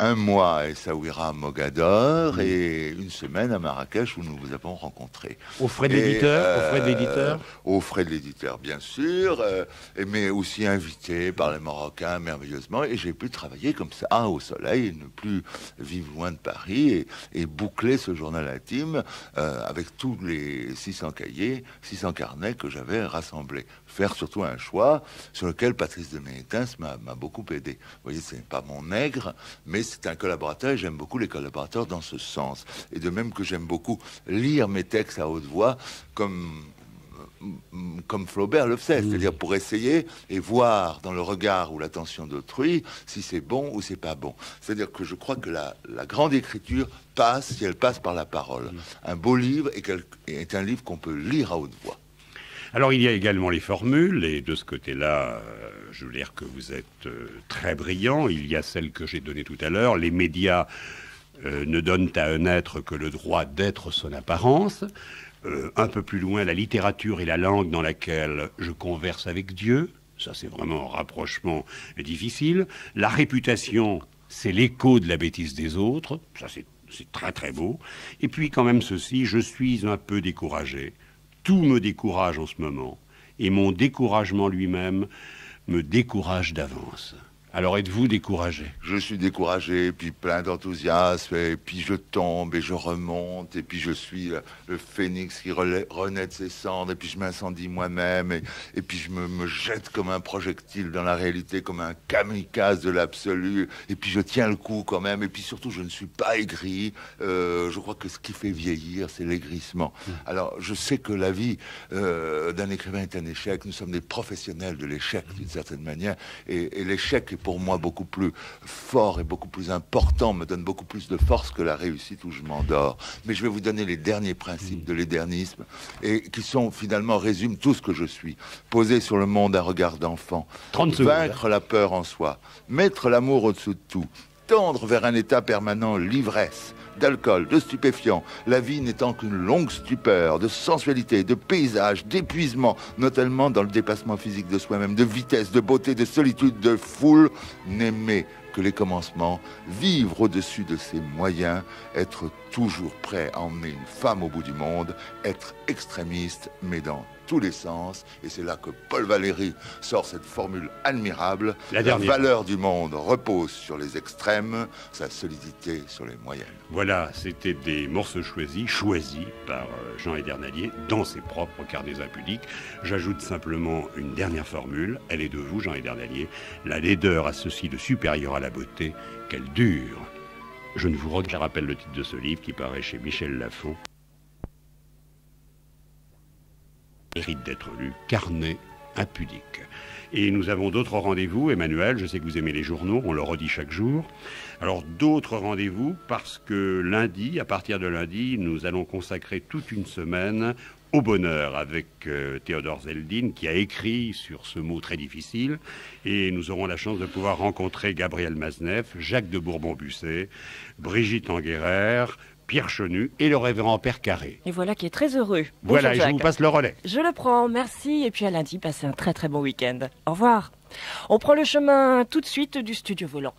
Speaker 1: un mois à Essaouira, Mogador, et une semaine à Marrakech, où nous vous avons rencontrés.
Speaker 2: Aux frais de l'éditeur, aux frais de
Speaker 1: euh,
Speaker 2: l'éditeur.
Speaker 1: Aux frais de l'éditeur, bien sûr, euh, mais aussi invité par les Marocains merveilleusement. Et j'ai pu travailler comme ça, au soleil, et ne plus vivre loin de Paris, et, et boucler ce journal intime euh, avec tous les 600 cahiers, 600 carnets que j'avais rassemblés. Faire surtout un choix sur lequel Patrice de Ménitins m'a beaucoup aidé. Vous voyez, ce n'est pas mon nègre, mais c'est un collaborateur, et j'aime beaucoup les collaborateurs dans ce sens. Et de même que j'aime beaucoup lire mes textes à haute voix, comme comme Flaubert le faisait, c'est-à-dire pour essayer et voir dans le regard ou l'attention d'autrui si c'est bon ou c'est pas bon. C'est-à-dire que je crois que la, la grande écriture passe si elle passe par la parole. Un beau livre est un livre qu'on peut lire à haute voix.
Speaker 2: Alors il y a également les formules, et de ce côté-là, euh, je veux dire que vous êtes euh, très brillant. Il y a celle que j'ai donnée tout à l'heure. Les médias euh, ne donnent à un être que le droit d'être son apparence. Un peu plus loin, la littérature et la langue dans laquelle je converse avec Dieu. Ça, c'est vraiment un rapprochement difficile. La réputation, c'est l'écho de la bêtise des autres. Ça, c'est très très beau. Et puis quand même ceci, je suis un peu découragé. Tout me décourage en ce moment. Et mon découragement lui-même me décourage d'avance. Alors êtes-vous découragé?
Speaker 1: Je suis découragé, puis plein d'enthousiasme, et puis je tombe et je remonte, et puis je suis le, le phénix qui renaît de ses cendres, et puis je m'incendie moi-même, et, et puis je me, me jette comme un projectile dans la réalité, comme un kamikaze de l'absolu, et puis je tiens le coup quand même, et puis surtout je ne suis pas aigri. Euh, je crois que ce qui fait vieillir, c'est l'aigrissement. Alors je sais que la vie euh, d'un écrivain est un échec. Nous sommes des professionnels de l'échec d'une certaine manière, et, et l'échec est pour moi beaucoup plus fort et beaucoup plus important, me donne beaucoup plus de force que la réussite où je m'endors. Mais je vais vous donner les derniers principes de l'édernisme, et qui sont finalement résument tout ce que je suis. Poser sur le monde un regard d'enfant,
Speaker 2: 30 secondes.
Speaker 1: vaincre la peur en soi, mettre l'amour au-dessous de tout, tendre vers un état permanent l'ivresse d'alcool, de stupéfiants, la vie n'étant qu'une longue stupeur, de sensualité, de paysage, d'épuisement, notamment dans le dépassement physique de soi-même, de vitesse, de beauté, de solitude, de foule, n'aimer que les commencements, vivre au-dessus de ses moyens, être toujours prêt à emmener une femme au bout du monde, être extrémiste, mais dans tous les sens. Et c'est là que Paul Valéry sort cette formule admirable.
Speaker 2: La
Speaker 1: valeur du monde repose sur les extrêmes, sa solidité sur les moyennes.
Speaker 2: Voilà, c'était des morceaux choisis, choisis par euh, Jean Edernalier dans ses propres carnets impudiques. J'ajoute simplement une dernière formule, elle est de vous, Jean Edernalier. La laideur a ceci de supérieur à la beauté qu'elle dure. Je ne vous rappelle le titre de ce livre qui paraît chez Michel Lafon. Mérite d'être lu, Carnet impudique. Et nous avons d'autres rendez-vous, Emmanuel, je sais que vous aimez les journaux, on le redit chaque jour. Alors d'autres rendez-vous parce que lundi, à partir de lundi, nous allons consacrer toute une semaine au bonheur avec euh, Théodore Zeldin qui a écrit sur ce mot très difficile et nous aurons la chance de pouvoir rencontrer Gabriel Mazneff, Jacques de Bourbon-Busset, Brigitte Enguerrer, Pierre Chenu et le révérend Père Carré.
Speaker 7: Et voilà qui est très heureux.
Speaker 2: Voilà, et je vous passe le relais.
Speaker 7: Je le prends, merci. Et puis à lundi, passez un très très bon week-end. Au revoir. On prend le chemin tout de suite du studio volant.